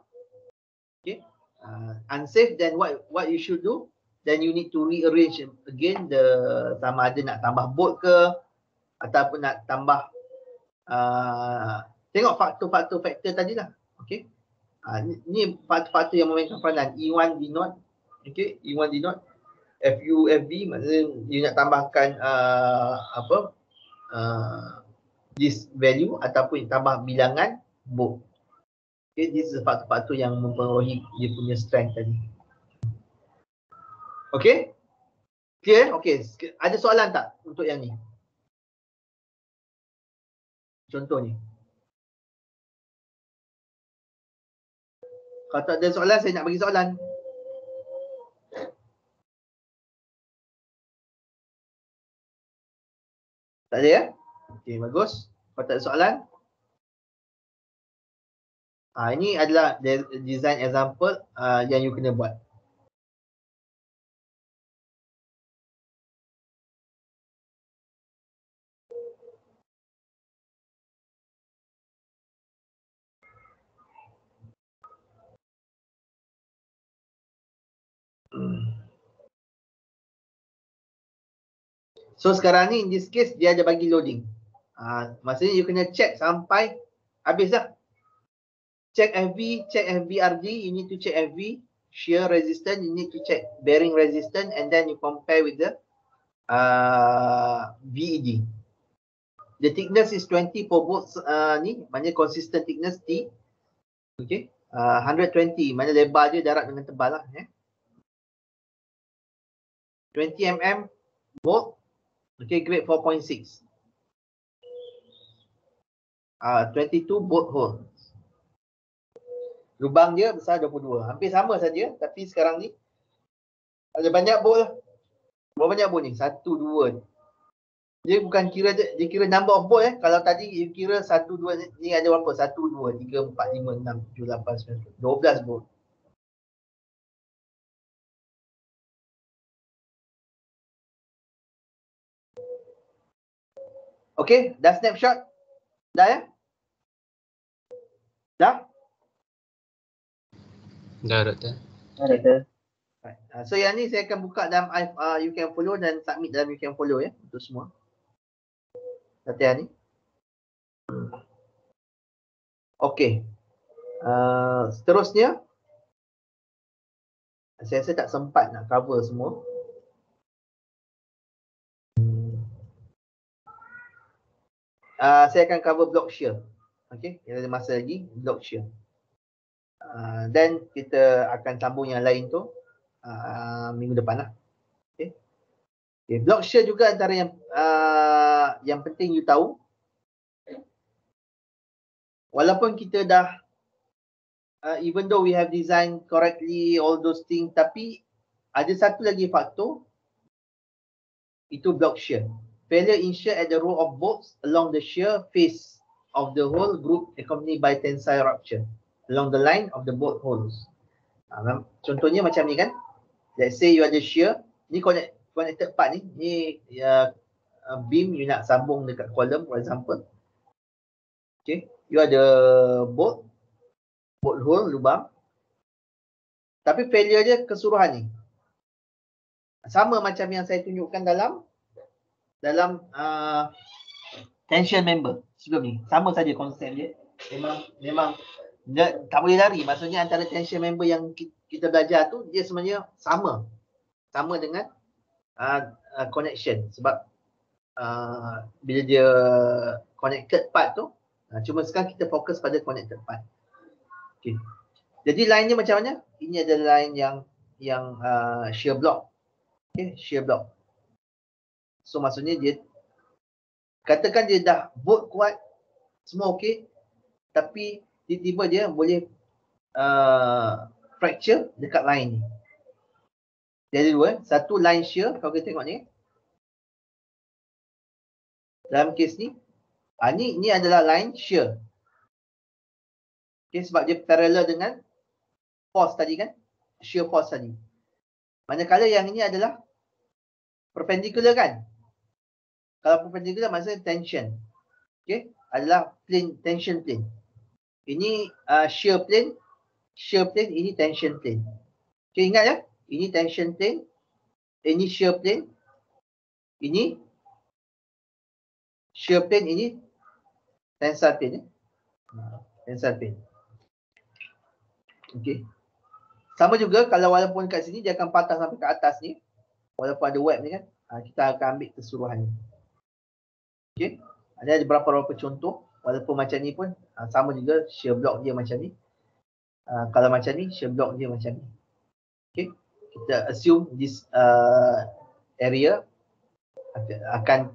okay, uh, unsafe, then what what you should do? Then you need to rearrange again the sama ada nak tambah bolt ke ataupun nak tambah uh, tengok faktor-faktor faktor tadi lah. Okay. Uh, ni faktor-faktor yang memainkan peranan E1, D0, okay, E1, D0 FUFB maksudnya you nak tambahkan uh, apa uh, this value ataupun tambah bilangan book. Okay, this is faktor-faktor yang mempengaruhi dia punya strength tadi. Okay? Clear? Okay. Ada soalan tak untuk yang ni? Contoh ni. Kalau tak ada soalan, saya nak bagi soalan. Tak ada ya? Okey, bagus. Kalau tak ada soalan. Ha, ini adalah design example uh, yang you kena buat. Hmm. So sekarang ni in this case dia ada bagi loading. Ha, maksudnya you kena check sampai habis dah. Check FV, check FVRG, you need to check FV, shear resistance, you need to check bearing resistance and then you compare with the uh, VED. The thickness is 20 for both uh, ni, maknanya consistent thickness T. Okay. Uh, 120, mana lebar dia darat dengan tebal lah. Eh. 20 mm bolt Okay, grade 4.6. Ah, uh, 22 bolt hole. Lubang dia besar 22. Hampir sama saja tapi sekarang ni ada banyak bolt. Berapa banyak bolt ni? 1 2. Dia bukan kira dia kira number of bolt eh. Kalau tadi you kira 1 2 ni ada berapa? 1 2 3 4 5 6 7 8 9 12 bolt. Okay, dah snapshot? Dah ya? Dah? Dah doktor. Right. Uh, so yang ni saya akan buka dalam uh, you can follow dan submit dalam you can follow ya untuk semua. Latihan ni. Okey. Uh, seterusnya saya rasa tak sempat nak cover semua. Uh, saya akan cover block shear. Okey, ada masa lagi block shear. Uh, then kita akan sambung yang lain tu uh, minggu depan lah. Okay. okay. Block shear juga antara yang uh, yang penting you tahu. Walaupun kita dah uh, even though we have designed correctly all those things tapi ada satu lagi faktor itu block shear. Failure shear at the row of bolts along the shear face of the whole group accompanied by tensile rupture along the line of the bolt holes. Uh, contohnya macam ni kan. Let's say you ada shear, ni connect, connected part ni, ni uh, uh, beam you nak sambung dekat column for example. Okay, you ada bolt, bolt hole, lubang. Tapi failure dia keseluruhan ni. Sama macam yang saya tunjukkan dalam dalam uh, tension member sebelum ni. Sama saja konsep dia. Memang memang dia tak boleh lari. Maksudnya antara tension member yang kita belajar tu dia sebenarnya sama. Sama dengan uh, uh, connection sebab uh, bila dia connected part tu uh, cuma sekarang kita fokus pada connected part. Okay. Jadi line ni macam mana? Ini adalah line yang yang uh, shear block. Okay, shear block. So maksudnya dia katakan dia dah bolt kuat semua okey tapi tiba-tiba dia boleh uh, fracture dekat line ni. Dia ada dua, satu line shear kalau kita tengok ni. Dalam kes ni, ah ni ni adalah line shear. Okay, sebab dia parallel dengan force tadi kan? Shear force tadi. Manakala yang ini adalah perpendicular kan? Kalau perpendicular maksudnya tension. Okay, adalah plane tension plane. Ini uh, shear plane, shear plane, ini tension plane. Okay, ingat ya? Ini tension plane, ini shear plane, ini shear plane, ini tensile plane. Eh? Tensile plane. Okay. Sama juga kalau walaupun kat sini dia akan patah sampai ke atas ni. Walaupun ada web ni kan. Kita akan ambil keseluruhan ni. Okay. Ada beberapa-beberapa contoh walaupun macam ni pun uh, sama juga shear block dia macam ni. Uh, kalau macam ni shear block dia macam ni. Okay. Kita assume this uh, area akan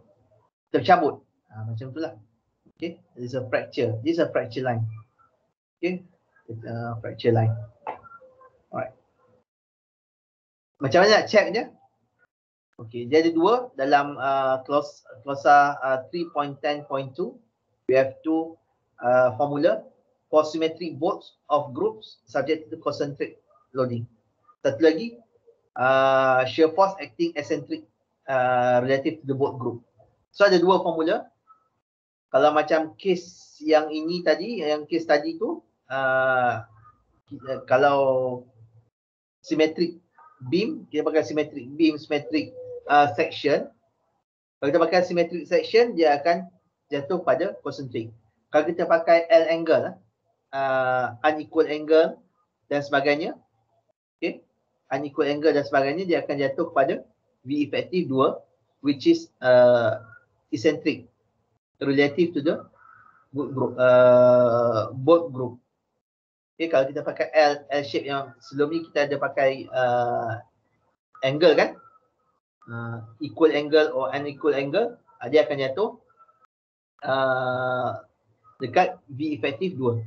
tercabut. Uh, macam itulah. Okay. This is a fracture. This is a fracture line. Okay. Uh, fracture line. Alright. Macam mana nak check dia? Okay, dia ada dua dalam uh, clausa uh, 3.10.2 we have two uh, formula for symmetric bolts of groups subject to concentric loading. Satu lagi, uh, shear force acting eccentric uh, relative to the bolt group. So ada dua formula. Kalau macam case yang ini tadi, yang case tadi tu, uh, kalau symmetric beam, kita pakai symmetric beam, symmetric uh, section. Kalau kita pakai symmetric section, dia akan jatuh pada concentric. Kalau kita pakai L angle, uh, unequal angle dan sebagainya, okay, unequal angle dan sebagainya, dia akan jatuh pada V effective 2, which is uh, eccentric relative to the group, uh, both group. Okay, kalau kita pakai L, L shape yang sebelum ni kita ada pakai uh, angle kan, uh, equal angle or unequal angle, uh, dia akan jatuh uh, dekat V efektif 2.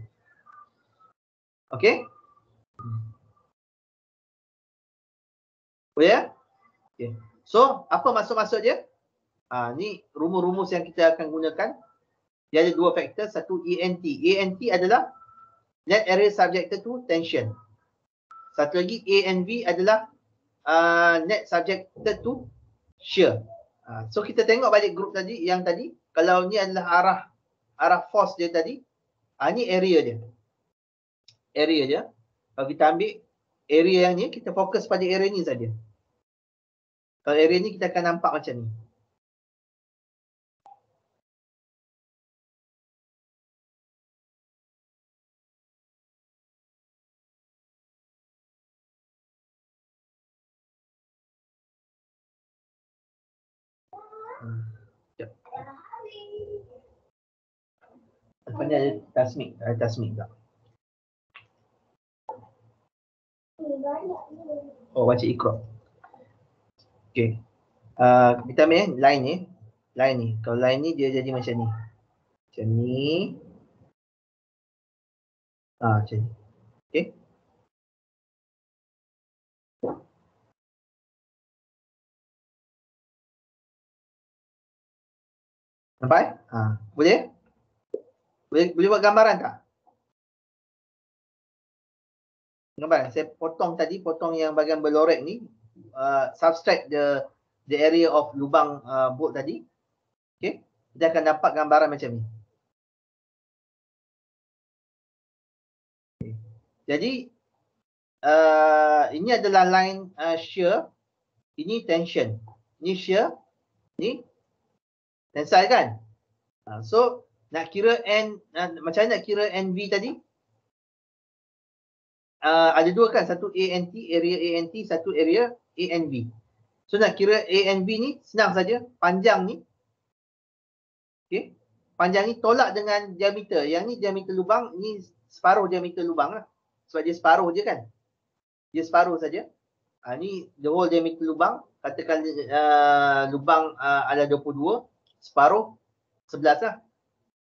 Okay? Boleh ya? Okay. So, apa maksud-maksud dia? Ha, ni rumus-rumus yang kita akan gunakan. Dia ada dua faktor. Satu ENT. ENT adalah net area subjected to tension. Satu lagi ANV adalah uh, net subjected to shear. Ha, so, kita tengok balik grup tadi yang tadi kalau ni adalah arah arah force dia tadi, ah ni area dia. Area dia. Kalau kita ambil area yang ni kita fokus pada area ni saja. Kalau area ni kita akan nampak macam ni. Lepas ni ada tasmik, ada tasmik tak? Oh baca ikhrok. Okay. Uh, kita ambil eh, line ni. Line ni. Kalau line ni dia jadi macam ni. Macam ni. Ah, macam ni. Okay. Nampak? Ha, boleh? Boleh boleh buat gambaran tak? Gambar. Saya potong tadi, potong yang bahagian berlorek ni. Uh, subtract the the area of lubang uh, bolt tadi. Okay. Kita akan dapat gambaran macam ni. Okay. Jadi, uh, ini adalah line uh, shear. Ini tension. Ini shear. Ni tensile kan? Uh, so nak kira N uh, macam mana nak kira NV tadi? Uh, ada dua kan, satu ANT, area ANT, satu area ANV. So nak kira ANV ni senang saja, panjang ni. Okay. Panjang ni tolak dengan diameter. Yang ni diameter lubang, ni separuh diameter lubang lah. Sebab dia separuh je kan. Dia separuh saja. Uh, ni the whole diameter lubang. Katakan uh, lubang uh, ada 22 separuh 11 lah.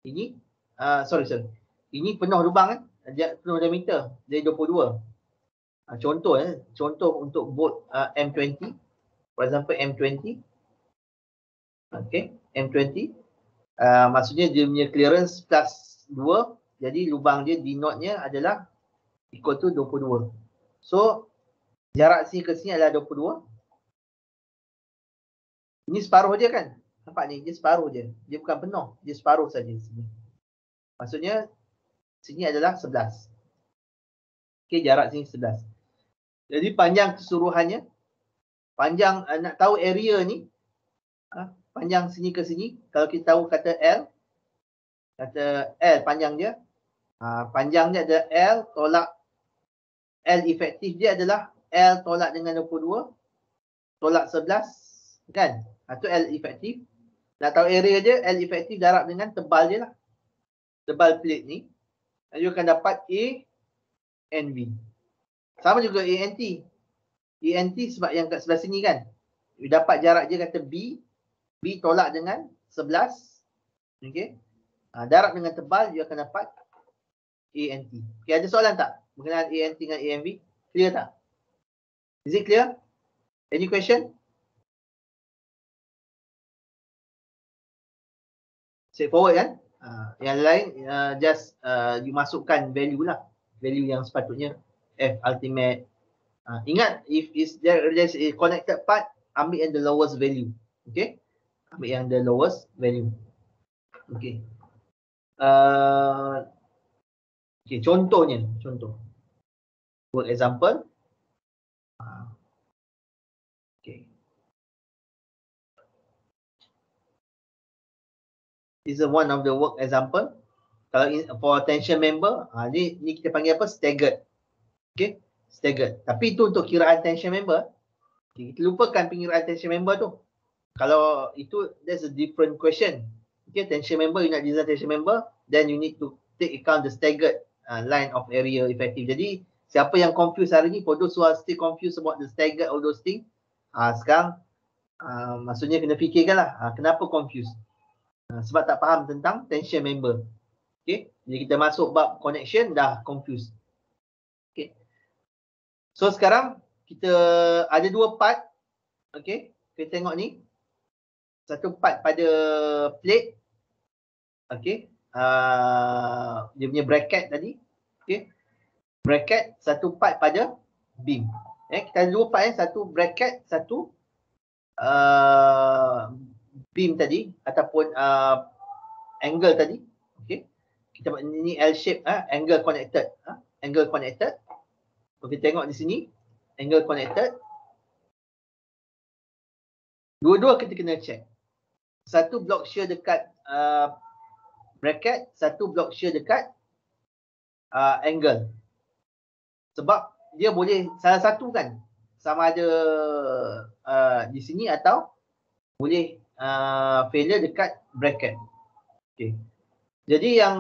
Ini, uh, sorry, sorry. Ini penuh lubang kan. Dia penuh diameter. Dia 22. Uh, contoh eh. Contoh untuk boat uh, M20. For example M20. Okay. M20. Uh, maksudnya dia punya clearance plus 2. Jadi lubang dia di notnya adalah equal to 22. So, jarak sini ke sini adalah 22. Ini separuh dia kan. Nampak ni, dia separuh je. Dia bukan penuh. Dia separuh saja sini. Maksudnya, sini adalah 11. Okey, jarak sini 11. Jadi panjang keseluruhannya, panjang uh, nak tahu area ni, uh, panjang sini ke sini, kalau kita tahu kata L, kata L panjang dia, uh, panjang dia ada L tolak L efektif dia adalah L tolak dengan 22, tolak 11, kan? Itu L efektif. Nak tahu area dia, L efektif darab dengan tebal dia lah. Tebal plate ni. Dan you akan dapat A and B. Sama juga A and T. A and T sebab yang kat sebelah sini kan. You dapat jarak dia kata B. B tolak dengan 11. Okay. Ha, darab dengan tebal, you akan dapat A and T. Okay, ada soalan tak? Berkenaan A and T dengan A and B? Clear tak? Is it clear? Any question? Straightforward kan? Uh, yang lain uh, just uh, you masukkan value lah. Value yang sepatutnya f ultimate. Uh, ingat if is there there's a connected part ambil yang the lowest value. Okay? Ambil yang the lowest value. Okay. Uh, okay contohnya contoh. Work example is one of the work example. Kalau in, for attention member, ha, ni, ni kita panggil apa? Staggered. Okay, staggered. Tapi itu untuk kiraan attention member. Okay, kita lupakan pengiraan attention member tu. Kalau itu, that's a different question. Okay, attention member, you nak design attention member, then you need to take account the staggered uh, line of area effective. Jadi, siapa yang confused hari ni, for those who are still confused about the staggered all those things, uh, sekarang, uh, maksudnya kena fikirkan lah, uh, kenapa confused? Ha, sebab tak faham tentang tension member. Okay. Jadi kita masuk bab connection dah confused. Okay. So sekarang kita ada dua part. Okay. Kita tengok ni. Satu part pada plate. Okay. Uh, dia punya bracket tadi. Okay. Bracket. Satu part pada beam. Eh, kita ada dua part eh. Satu bracket. Satu uh, beam tadi ataupun uh, angle tadi okey kita buat ini L shape ah angle connected ah angle connected kita tengok di sini angle connected. Dua-dua kita kena check. Satu block shear dekat uh, bracket, satu block shear dekat uh, angle. Sebab dia boleh salah satu kan sama ada uh, di sini atau boleh uh, failure dekat bracket. Okay. Jadi yang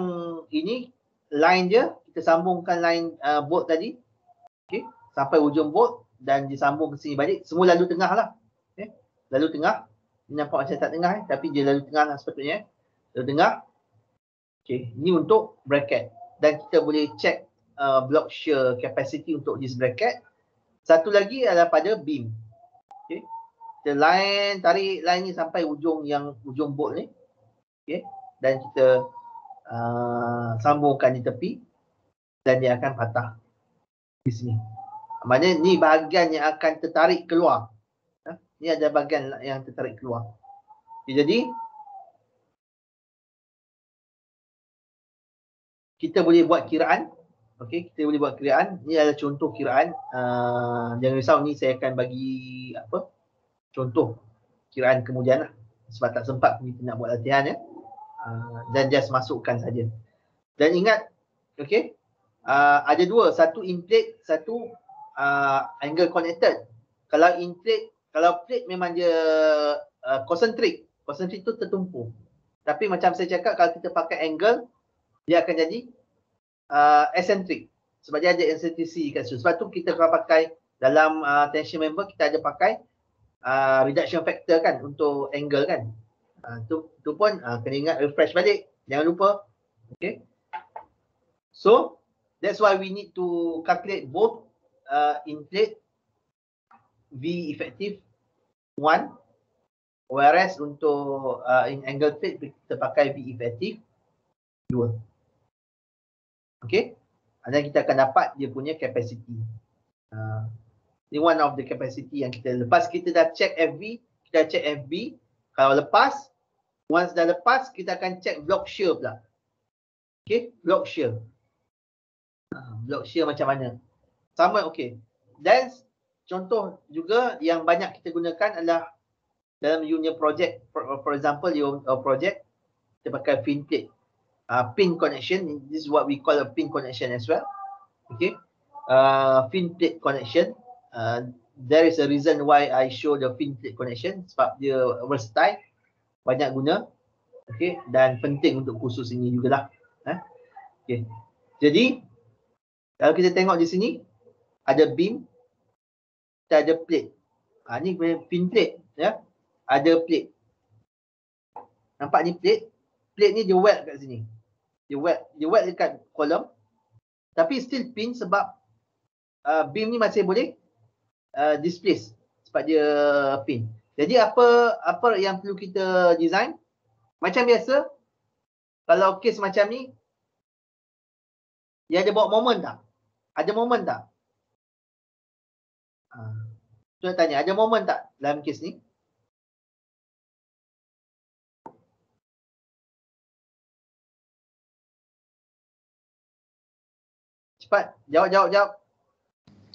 ini line dia kita sambungkan line uh, bolt tadi. Okay. Sampai ujung bolt dan disambung ke sini balik. Semua lalu tengah lah. Okay. Lalu tengah. Nampak macam tak tengah eh. Tapi dia lalu tengah lah sepatutnya. Eh. Lalu tengah. Okay. Ini untuk bracket. Dan kita boleh check uh, block shear capacity untuk this bracket. Satu lagi adalah pada beam. Kita line, tarik line ni sampai ujung yang ujung bolt ni. Okay. Dan kita uh, sambungkan di tepi. Dan dia akan patah. Di sini. Maksudnya ni bahagian yang akan tertarik keluar. Ha? Ni ada bahagian yang tertarik keluar. Okay, jadi kita boleh buat kiraan Okey, kita boleh buat kiraan. Ini adalah contoh kiraan. Uh, jangan risau ni saya akan bagi apa? Contoh kiraan kemudian lah. Sebab tak sempat kita nak buat latihan ya. Uh, dan just masukkan saja. Dan ingat, okey, uh, ada dua. Satu in plate, satu uh, angle connected. Kalau in plate, kalau plate memang dia uh, concentric. Concentric tu tertumpu. Tapi macam saya cakap, kalau kita pakai angle, dia akan jadi uh, eccentric sebab dia ada eccentricity kat situ. Sebab tu kita kalau pakai dalam uh, tension member kita ada pakai uh, reduction factor kan untuk angle kan. Uh, tu tu pun uh, kena ingat refresh balik. Jangan lupa. Okay. So that's why we need to calculate both uh, inflate V effective 1 whereas untuk uh, in angle plate kita pakai V effective 2. Okay. Dan kita akan dapat dia punya capacity. Uh, ini one of the capacity yang kita lepas kita dah check FV, kita check FB. Kalau lepas, once dah lepas, kita akan check block shear pula. Okay, block shear. Uh, block shear macam mana? Sama, okay. Dan contoh juga yang banyak kita gunakan adalah dalam unit project, for, for example, your project, kita pakai fin plate uh, pin connection. This is what we call a pin connection as well. Okay. Uh, fin plate connection. Uh, there is a reason why I show the fin plate connection sebab dia versatile, banyak guna. Okay. Dan penting untuk khusus ini jugalah. Eh? Okay. Jadi, kalau kita tengok di sini, ada beam, kita ada plate. Ha, pin plate. Ya? Ada plate. Nampak ni plate? Plate ni dia weld kat sini dia wet dia wet dekat kolom tapi still pin sebab uh, beam ni masih boleh uh, displace sebab dia pin jadi apa apa yang perlu kita design macam biasa kalau case macam ni dia ada bawa moment tak ada moment tak uh, tu tanya ada moment tak dalam case ni Cepat. Jawab, jawab, jawab.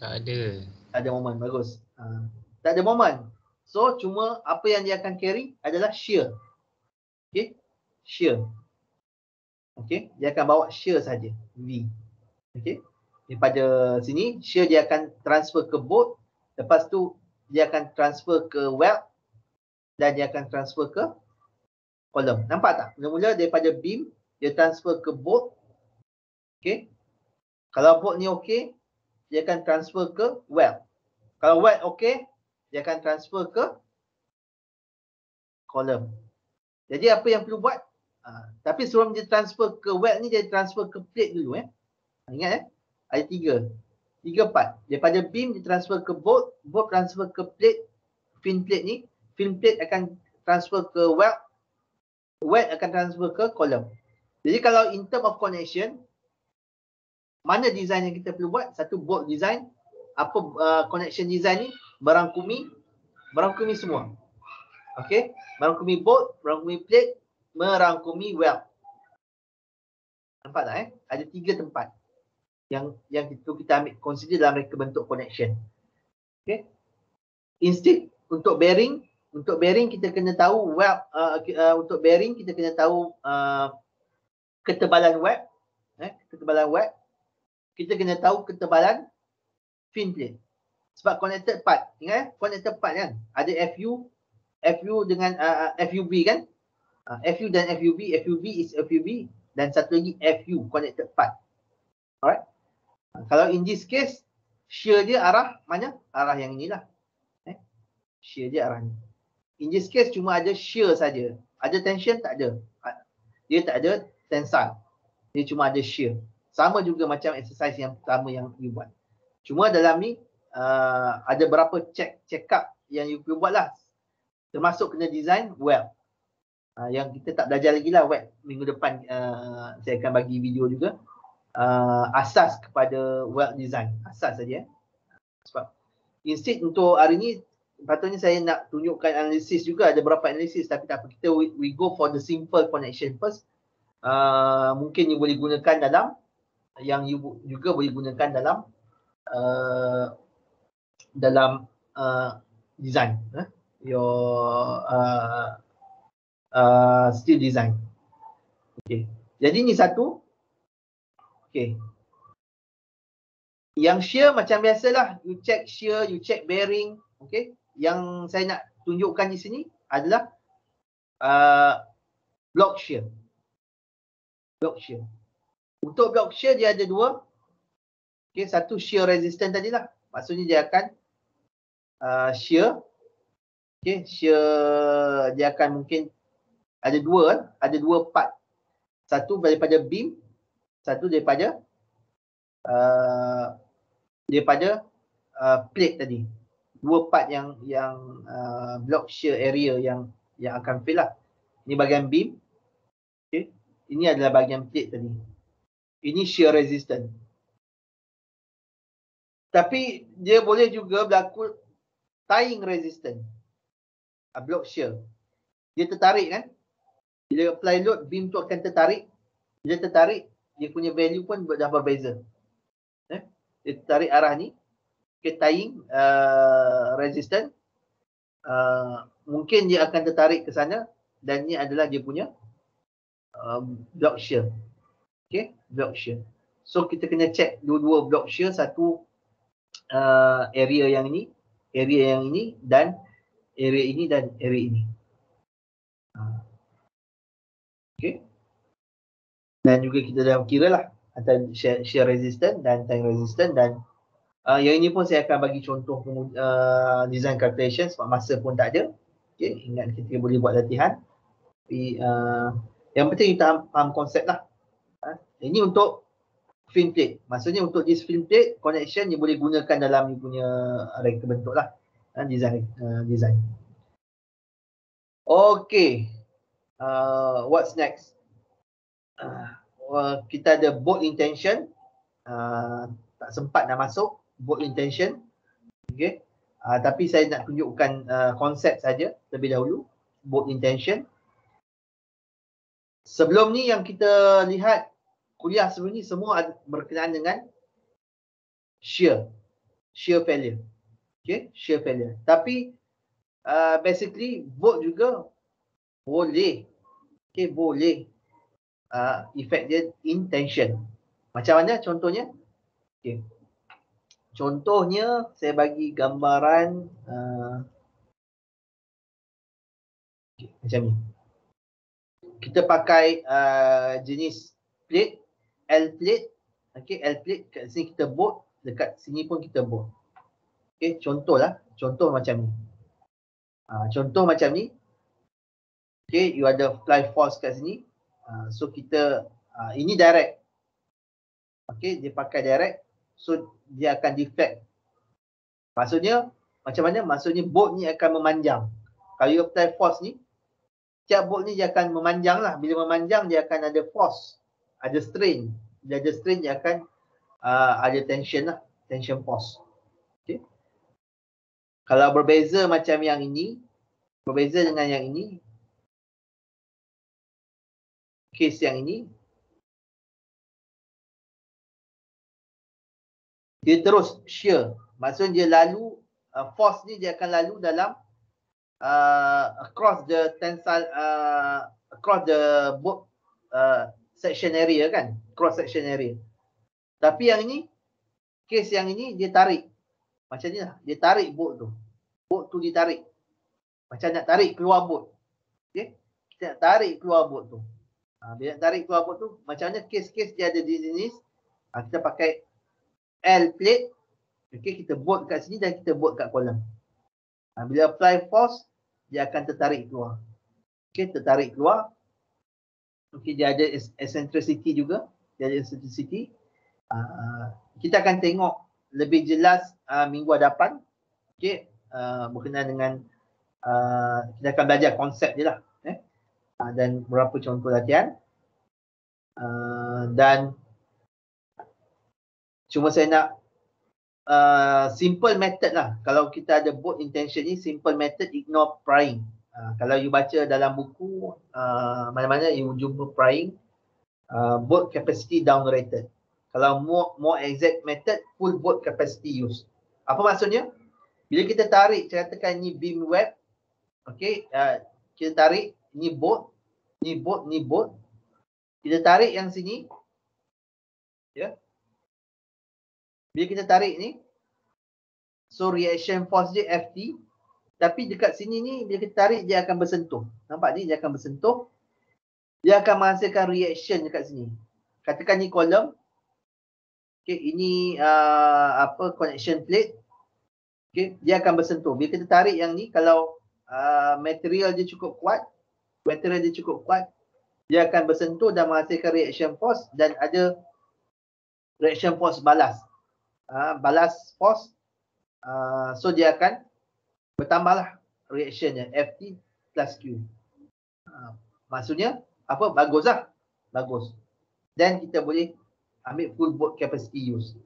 Tak ada. Tak ada momen. Bagus. Ha. Tak ada momen. So, cuma apa yang dia akan carry adalah shear. Okay. Shear. Okay. Dia akan bawa shear saja. V. Okay. Daripada sini, shear dia akan transfer ke bolt. Lepas tu, dia akan transfer ke weld. Dan dia akan transfer ke kolom. Nampak tak? Mula-mula daripada beam, dia transfer ke bolt. Okay. Kalau bolt ni okey, dia akan transfer ke weld. Kalau weld okey, dia akan transfer ke column. Jadi apa yang perlu buat? Ha, tapi sebelum dia transfer ke weld ni, dia transfer ke plate dulu. Eh. Ingat eh? Ada tiga. Tiga part. Daripada beam, dia transfer ke bolt. Bolt transfer ke plate. Fin plate ni. Fin plate akan transfer ke weld. Weld akan transfer ke column. Jadi kalau in term of connection, mana design yang kita perlu buat? Satu bolt design, apa uh, connection design ni merangkumi merangkumi semua. Okey, merangkumi bolt, merangkumi plate, merangkumi weld. Nampak tak eh? Ada tiga tempat yang yang itu kita ambil consider dalam reka bentuk connection. Okay. Instead untuk bearing, untuk bearing kita kena tahu web uh, uh, untuk bearing kita kena tahu uh, ketebalan web, eh, ketebalan web. Kita kena tahu ketebalan fin plate. Sebab connected part, ingat eh? connected part kan? Ada FU, FU dengan uh, FUB kan? Uh, FU dan FUB, FUB is FUB dan satu lagi FU connected part. Alright. Uh, kalau in this case shear dia arah mana? Arah yang inilah. Eh? Shear dia arah ni. In this case cuma ada shear saja. Ada tension tak ada. Dia tak ada tensile. Dia cuma ada shear. Sama juga macam exercise yang pertama yang you buat. Cuma dalam ni uh, ada berapa check check up yang you perlu buat lah. Termasuk kena design well. Uh, yang kita tak belajar lagi lah web minggu depan uh, saya akan bagi video juga uh, asas kepada well design asas saja eh. sebab instead untuk hari ni patutnya saya nak tunjukkan analisis juga ada berapa analisis tapi tak apa kita we, we go for the simple connection first uh, mungkin you boleh gunakan dalam yang you juga boleh gunakan dalam uh, dalam uh, design eh? your uh, uh, steel design. Okay. Jadi ni satu. Okay. Yang shear macam biasalah. You check shear, you check bearing. Okay. Yang saya nak tunjukkan di sini adalah uh, block shear. Block shear. Untuk block shear dia ada dua. Okay. Satu shear resistant tadilah. Maksudnya dia akan uh, shear. Okay. Shear dia akan mungkin ada dua kan? Ada dua part. Satu daripada beam, satu daripada uh, daripada uh, plate tadi. Dua part yang yang uh, block shear area yang yang akan fill lah. Ini bahagian beam. Okay. Ini adalah bahagian plate tadi. Ini shear resistant. Tapi dia boleh juga berlaku tying resistant. Uh, block shear. Dia tertarik kan? Bila apply load, beam tu akan tertarik. Bila tertarik, dia punya value pun dah berbeza. Eh? Dia tertarik arah ni. Okay, tying uh, resistant. Uh, mungkin dia akan tertarik ke sana. Dan ni adalah dia punya uh, block shear. Okay, block shear. So kita kena check dua-dua block shear. Satu uh, area yang ini. Area yang ini dan area ini dan area ini. Okay. Dan juga kita dah kira lah antara shear resistant dan time resistant dan uh, yang ini pun saya akan bagi contoh uh, design calculation sebab masa pun tak ada. Okay. Ingat kita boleh buat latihan. Tapi uh, yang penting kita faham konsep lah. Ini untuk film plate. Maksudnya untuk this film plate connection yang boleh gunakan dalam ni punya reka bentuk lah. Uh, design. Uh, design. Okay uh, what's next? Uh, uh, kita ada bolt intention. Uh, tak sempat nak masuk bolt intention. Okay. Uh, tapi saya nak tunjukkan uh, konsep saja terlebih dahulu. Bolt intention. Sebelum ni yang kita lihat kuliah sebelum ni semua berkenaan dengan shear. Shear failure. Okay. Shear failure. Tapi uh, basically bolt juga boleh okay, boleh uh, efek dia intention. Macam mana contohnya? Okay. Contohnya saya bagi gambaran uh, okay, macam ni. Kita pakai uh, jenis plate, L plate. Okay, L plate kat sini kita bolt, dekat sini pun kita bolt. Okay, contohlah. Contoh macam ni. Uh, contoh macam ni, Okay, you ada fly force kat sini. Uh, so kita, uh, ini direct. Okay, dia pakai direct. So dia akan deflect. Maksudnya, macam mana? Maksudnya bolt ni akan memanjang. Kalau you apply force ni, tiap bolt ni dia akan memanjang lah. Bila memanjang, dia akan ada force. Ada strain. Bila ada strain, dia akan uh, ada tension lah. Tension force. Okay. Kalau berbeza macam yang ini, berbeza dengan yang ini, kes yang ini dia terus shear maksudnya dia lalu uh, force ni dia akan lalu dalam uh, across the tensile uh, across the both uh, section area kan cross section area tapi yang ini case yang ini dia tarik. Macam ni lah dia tarik boat tu. Boat tu ditarik macam nak tarik keluar boat okey? Kita nak tarik keluar boat tu. Ha, bila nak tarik keluar boat tu macam mana case-case dia ada di sini ha, kita pakai L plate. Okey kita boat kat sini dan kita boat kat kolam ha, bila apply force dia akan tertarik keluar. Okey tertarik keluar okey dia ada eccentricity juga. Dia ada eccentricity. Uh, kita akan tengok lebih jelas uh, minggu hadapan. Okey uh, berkenaan dengan uh, kita akan belajar konsep je lah eh? uh, dan beberapa contoh latihan. Uh, dan cuma saya nak uh, simple method lah. Kalau kita ada boat intention ni simple method ignore prying uh, kalau you baca dalam buku uh, mana-mana you jumpa prying uh, boat capacity downrated kalau more more exact method full boat capacity use. Apa maksudnya? Bila kita tarik katakan ni beam web okey uh, kita tarik ni boat ni boat ni boat. Kita tarik yang sini ya. Yeah. bila kita tarik ni so reaction force dia FT tapi dekat sini ni bila kita tarik dia akan bersentuh. Nampak ni? Dia akan bersentuh. Dia akan menghasilkan reaction dekat sini. Katakan ni kolom. Okey ini uh, apa connection plate. Okey dia akan bersentuh. Bila kita tarik yang ni kalau uh, material dia cukup kuat material dia cukup kuat dia akan bersentuh dan menghasilkan reaction force dan ada reaction force balas. Uh, balas force. Uh, so dia akan bertambahlah reactionnya FT plus Q. Uh, maksudnya apa? Bagus lah. Bagus. Dan kita boleh ambil full boat capacity use.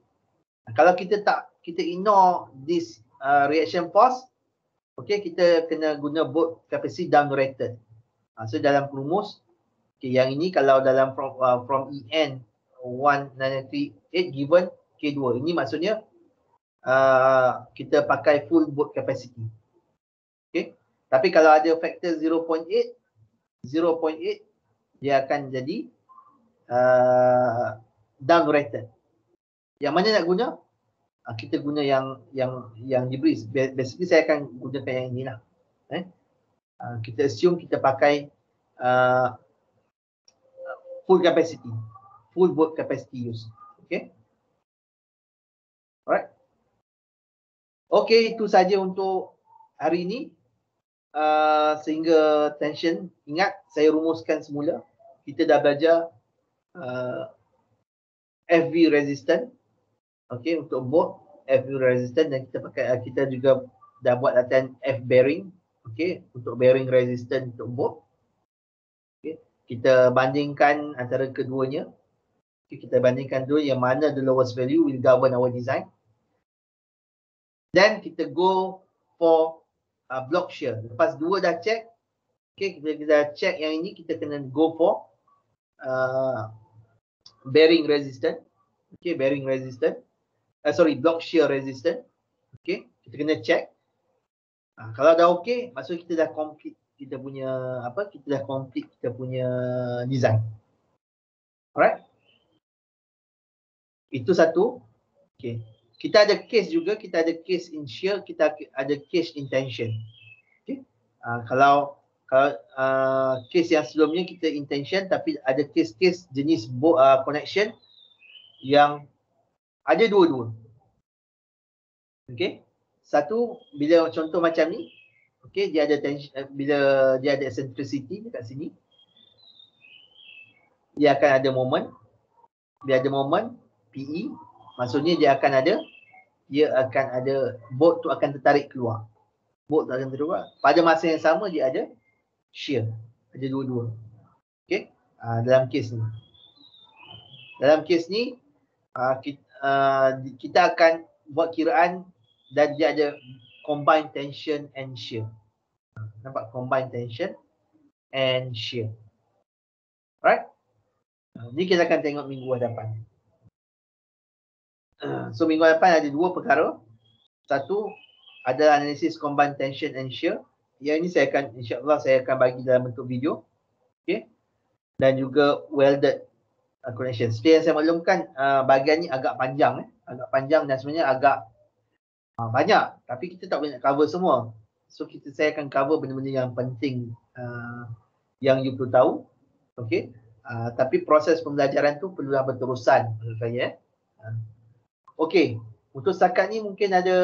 Kalau kita tak kita ignore this uh, reaction force Okay, kita kena guna boat capacity downrated. Uh, so dalam perumus, okay, yang ini kalau dalam from, uh, from EN 1938 given K2. Ini maksudnya uh, kita pakai full boat capacity. Okay. Tapi kalau ada faktor 0.8, 0.8 dia akan jadi uh, downrated. Yang mana nak guna? uh, kita guna yang yang yang diberi basically saya akan gunakan yang inilah eh uh, kita assume kita pakai uh, full capacity full boat capacity use okay alright okay itu saja untuk hari ini. Uh, sehingga tension ingat saya rumuskan semula. Kita dah belajar uh, FV resistant. Okey untuk boat F resistant dan kita pakai uh, kita juga dah buat latihan F bearing. Okey untuk bearing resistant untuk boat okey kita bandingkan antara keduanya. Okay, kita bandingkan dua yang mana the lowest value will govern our design then kita go for uh, block shear. Lepas dua dah check okey kita, kita dah check yang ini kita kena go for uh, bearing resistant. Okey bearing resistant. Uh, sorry block shear resistant. Okay kita kena check. Uh, kalau dah okay maksud kita dah complete kita punya apa kita dah complete kita punya design. Alright? Itu satu. Okay kita ada case juga kita ada case in shear kita ada case in tension okay uh, kalau kalau uh, case yang sebelumnya kita intention tapi ada case-case jenis uh, connection yang ada dua-dua. Okey. Satu bila contoh macam ni, okey dia ada tension eh, bila dia ada eccentricity dekat sini. Dia akan ada moment. Dia ada moment PE, maksudnya dia akan ada dia akan ada boat tu akan tertarik keluar. Boat tu akan keluar. Pada masa yang sama dia ada shear. Ada dua-dua. Okey. Uh, dalam kes ni. Dalam kes ni uh, kita, Uh, kita akan buat kiraan dan dia ada combined tension and shear. Nampak combined tension and shear. Alright? Uh, ni kita akan tengok minggu hadapan. Uh, so minggu hadapan ada dua perkara. Satu ada analisis combined tension and shear. Yang ini saya akan insya-Allah saya akan bagi dalam bentuk video. Okey. Dan juga welded uh, connection. Seperti yang saya maklumkan uh, bahagian ni agak panjang eh. Agak panjang dan sebenarnya agak uh, banyak tapi kita tak boleh nak cover semua. So kita saya akan cover benda-benda yang penting uh, yang you perlu tahu. Okey. Uh, tapi proses pembelajaran tu perlulah berterusan menurut saya. Eh. Uh. Okey. Untuk setakat ni mungkin ada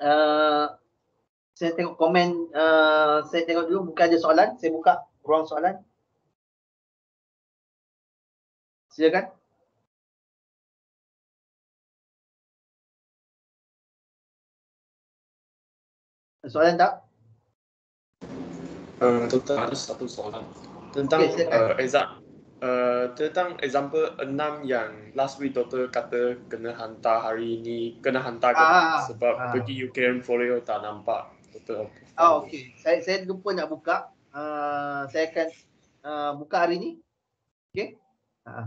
uh, saya tengok komen uh, saya tengok dulu mungkin ada soalan. Saya buka ruang soalan. Silakan. Soalan tak? Uh, Doktor ada satu soalan tentang silakan. uh, exam uh, tentang example enam yang last week doktor kata kena hantar hari ini kena hantar ke Ah, sebab ah. pergi UKM folio tak nampak doktor. Ah okey. Saya saya lupa nak buka. Uh, saya akan uh, buka hari ni. Okey. Ha.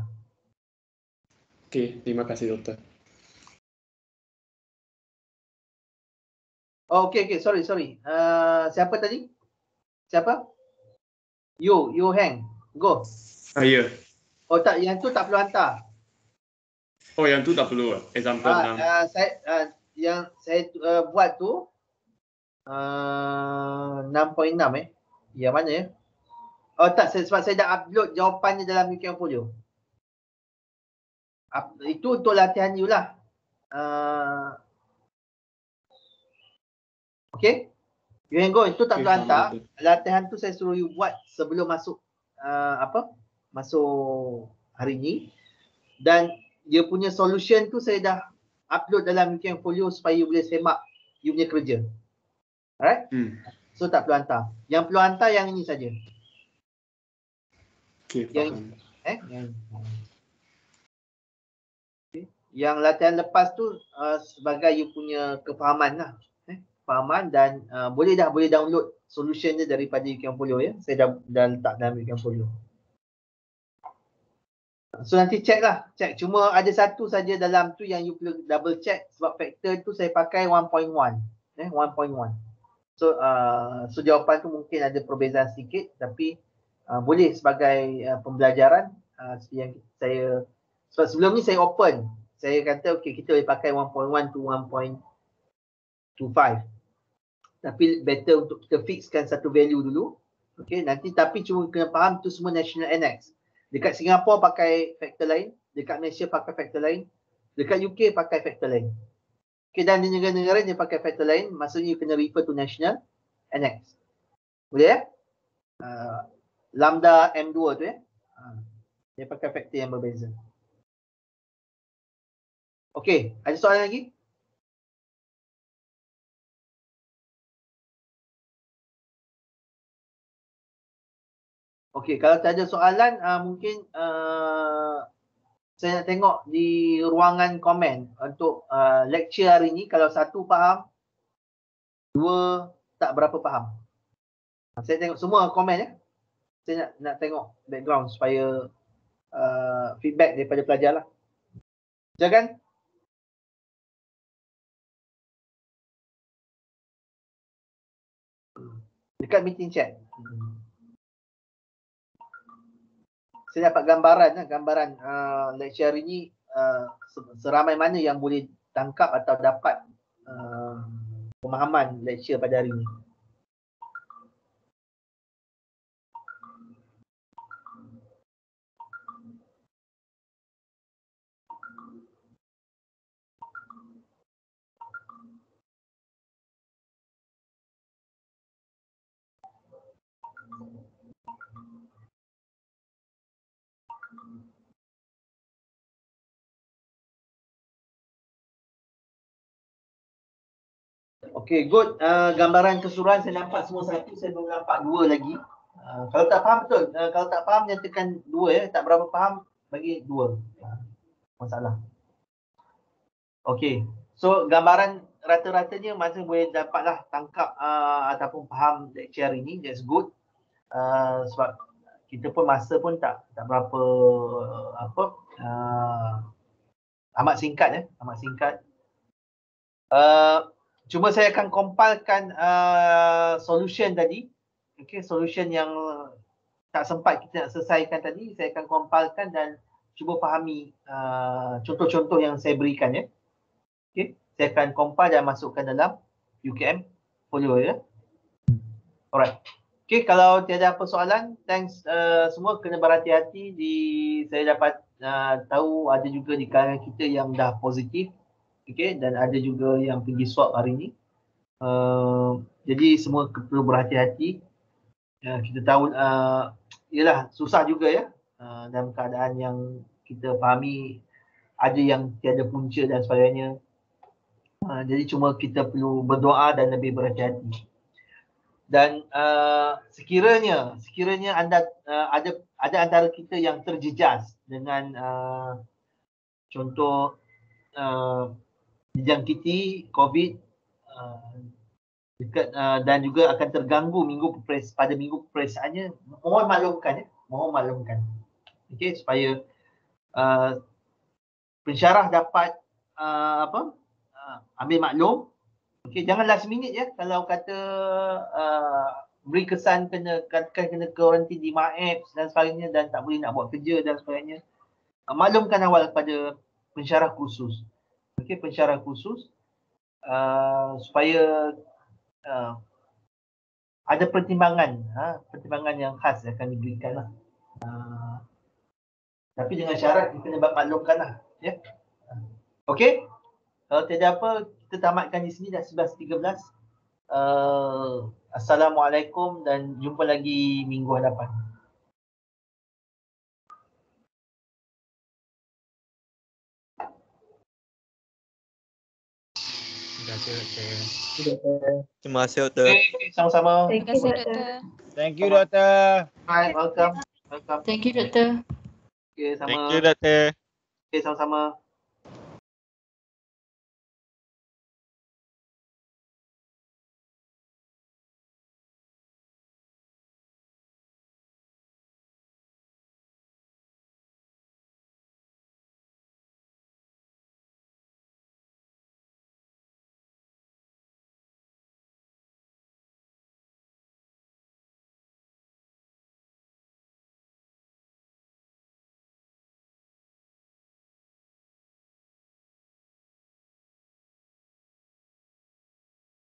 Okey, terima kasih doktor. Oh okey okey sorry sorry. Uh, siapa tadi? Siapa? Yo, Yo Hang. Go. Ah ya. Oh tak yang tu tak perlu hantar. Oh yang tu tak perlu eh? example Ah, uh, saya uh, yang saya uh, buat tu uh, 6.6 eh. Yang mana ya? Oh tak saya, sebab saya dah upload jawapannya dalam UKM Folio. Up, itu untuk latihan you lah. Uh, okay. You can go. Itu tak perlu faham, hantar. Latihan tu saya suruh you buat sebelum masuk uh, apa? Masuk hari ni. Dan dia punya solution tu saya dah upload dalam UKM Folio supaya you boleh semak you punya kerja. Alright? Hmm. So tak perlu hantar. Yang perlu hantar yang ini saja. Okey, Yang- faham. Eh? Yang okay. Yang latihan lepas tu uh, sebagai you punya kefahaman lah. Eh? Kefahaman dan uh, boleh dah boleh download solution dia daripada UKM Folio ya. Saya dah, dah letak dalam UKM Folio. So nanti check lah. Check. Cuma ada satu saja dalam tu yang you perlu double check sebab factor tu saya pakai 1.1. Eh, 1.1. So uh, so jawapan tu mungkin ada perbezaan sedikit tapi uh, boleh sebagai uh, pembelajaran uh, yang saya sebab sebelum ni saya open. Saya kata okey kita boleh pakai 1.1 to 1.25. Tapi better untuk kita fixkan satu value dulu. Okey nanti tapi cuma kena faham tu semua national annex. Dekat Singapura pakai factor lain, dekat Malaysia pakai factor lain, dekat UK pakai factor lain. Okay, dan di negara-negara dia pakai factor lain, maksudnya you kena refer to national annex. Boleh ya? Uh, lambda M2 tu ya. Uh, dia pakai factor yang berbeza. Okey, ada soalan lagi? Okey, kalau tak ada soalan, uh, mungkin uh, saya nak tengok di ruangan komen untuk uh, lecture hari ni. Kalau satu faham, dua tak berapa faham. Saya tengok semua komen ya. Saya nak, nak tengok background supaya uh, feedback daripada pelajar lah. Silakan. Dekat meeting chat. Saya dapat gambaran lah, gambaran uh, lecture hari ni uh, seramai mana yang boleh tangkap atau dapat uh, pemahaman lecture pada hari ni. Okay, good. Uh, gambaran keseluruhan saya nampak semua satu, saya belum nampak dua lagi. Uh, kalau tak faham betul. Uh, kalau tak faham nyatakan dua ya. Tak berapa faham bagi dua. Uh, masalah. Okay. So gambaran rata-ratanya masa boleh dapatlah tangkap uh, ataupun faham lecture hari ni. That's good. Uh, sebab kita pun masa pun tak tak berapa uh, apa uh, amat singkat ya, amat singkat. Uh, cuma saya akan compilekan uh, solution tadi. Okay, solution yang tak sempat kita nak selesaikan tadi, saya akan compilekan dan cuba fahami uh, contoh-contoh yang saya berikan ya. Okay, saya akan compile dan masukkan dalam UKM folio ya. Alright. Okay, kalau tiada apa soalan, thanks uh, semua kena berhati-hati di saya dapat uh, tahu ada juga di kalangan kita yang dah positif. Okay, dan ada juga yang pergi swab hari ni. Uh, jadi semua perlu berhati-hati. Uh, kita tahu uh, susah juga ya uh, dalam keadaan yang kita fahami ada yang tiada punca dan sebagainya. Uh, jadi cuma kita perlu berdoa dan lebih berhati-hati dan uh, sekiranya sekiranya anda uh, ada ada antara kita yang terjejas dengan uh, contoh uh, dijangkiti covid uh, dekat uh, dan juga akan terganggu minggu pepres pada minggu peperiksaannya mohon maklumkan ya mohon maklumkan okey supaya uh, pensyarah dapat uh, apa uh, ambil maklum Okey, jangan last minute ya kalau kata uh, beri kesan kena katakan kena kuarantin di MAEPS dan sebagainya dan tak boleh nak buat kerja dan sebagainya. Uh, maklumkan awal kepada pensyarah khusus. Okey, pensyarah khusus uh, supaya uh, ada pertimbangan, ha, pertimbangan yang khas akan diberikan lah. Uh, tapi dengan syarat kita kena maklumkan lah. Ya? Okey, kalau tidak apa, kita tamatkan di sini dah 11.13. Uh, Assalamualaikum dan jumpa lagi minggu hadapan. Kasih doktor. Terima kasih doktor. Okay, sama-sama. Terima kasih doktor. Thank you doktor. Hi, welcome. Welcome. Thank you doktor. Okay, sama. Thank you doktor. Okay, sama-sama.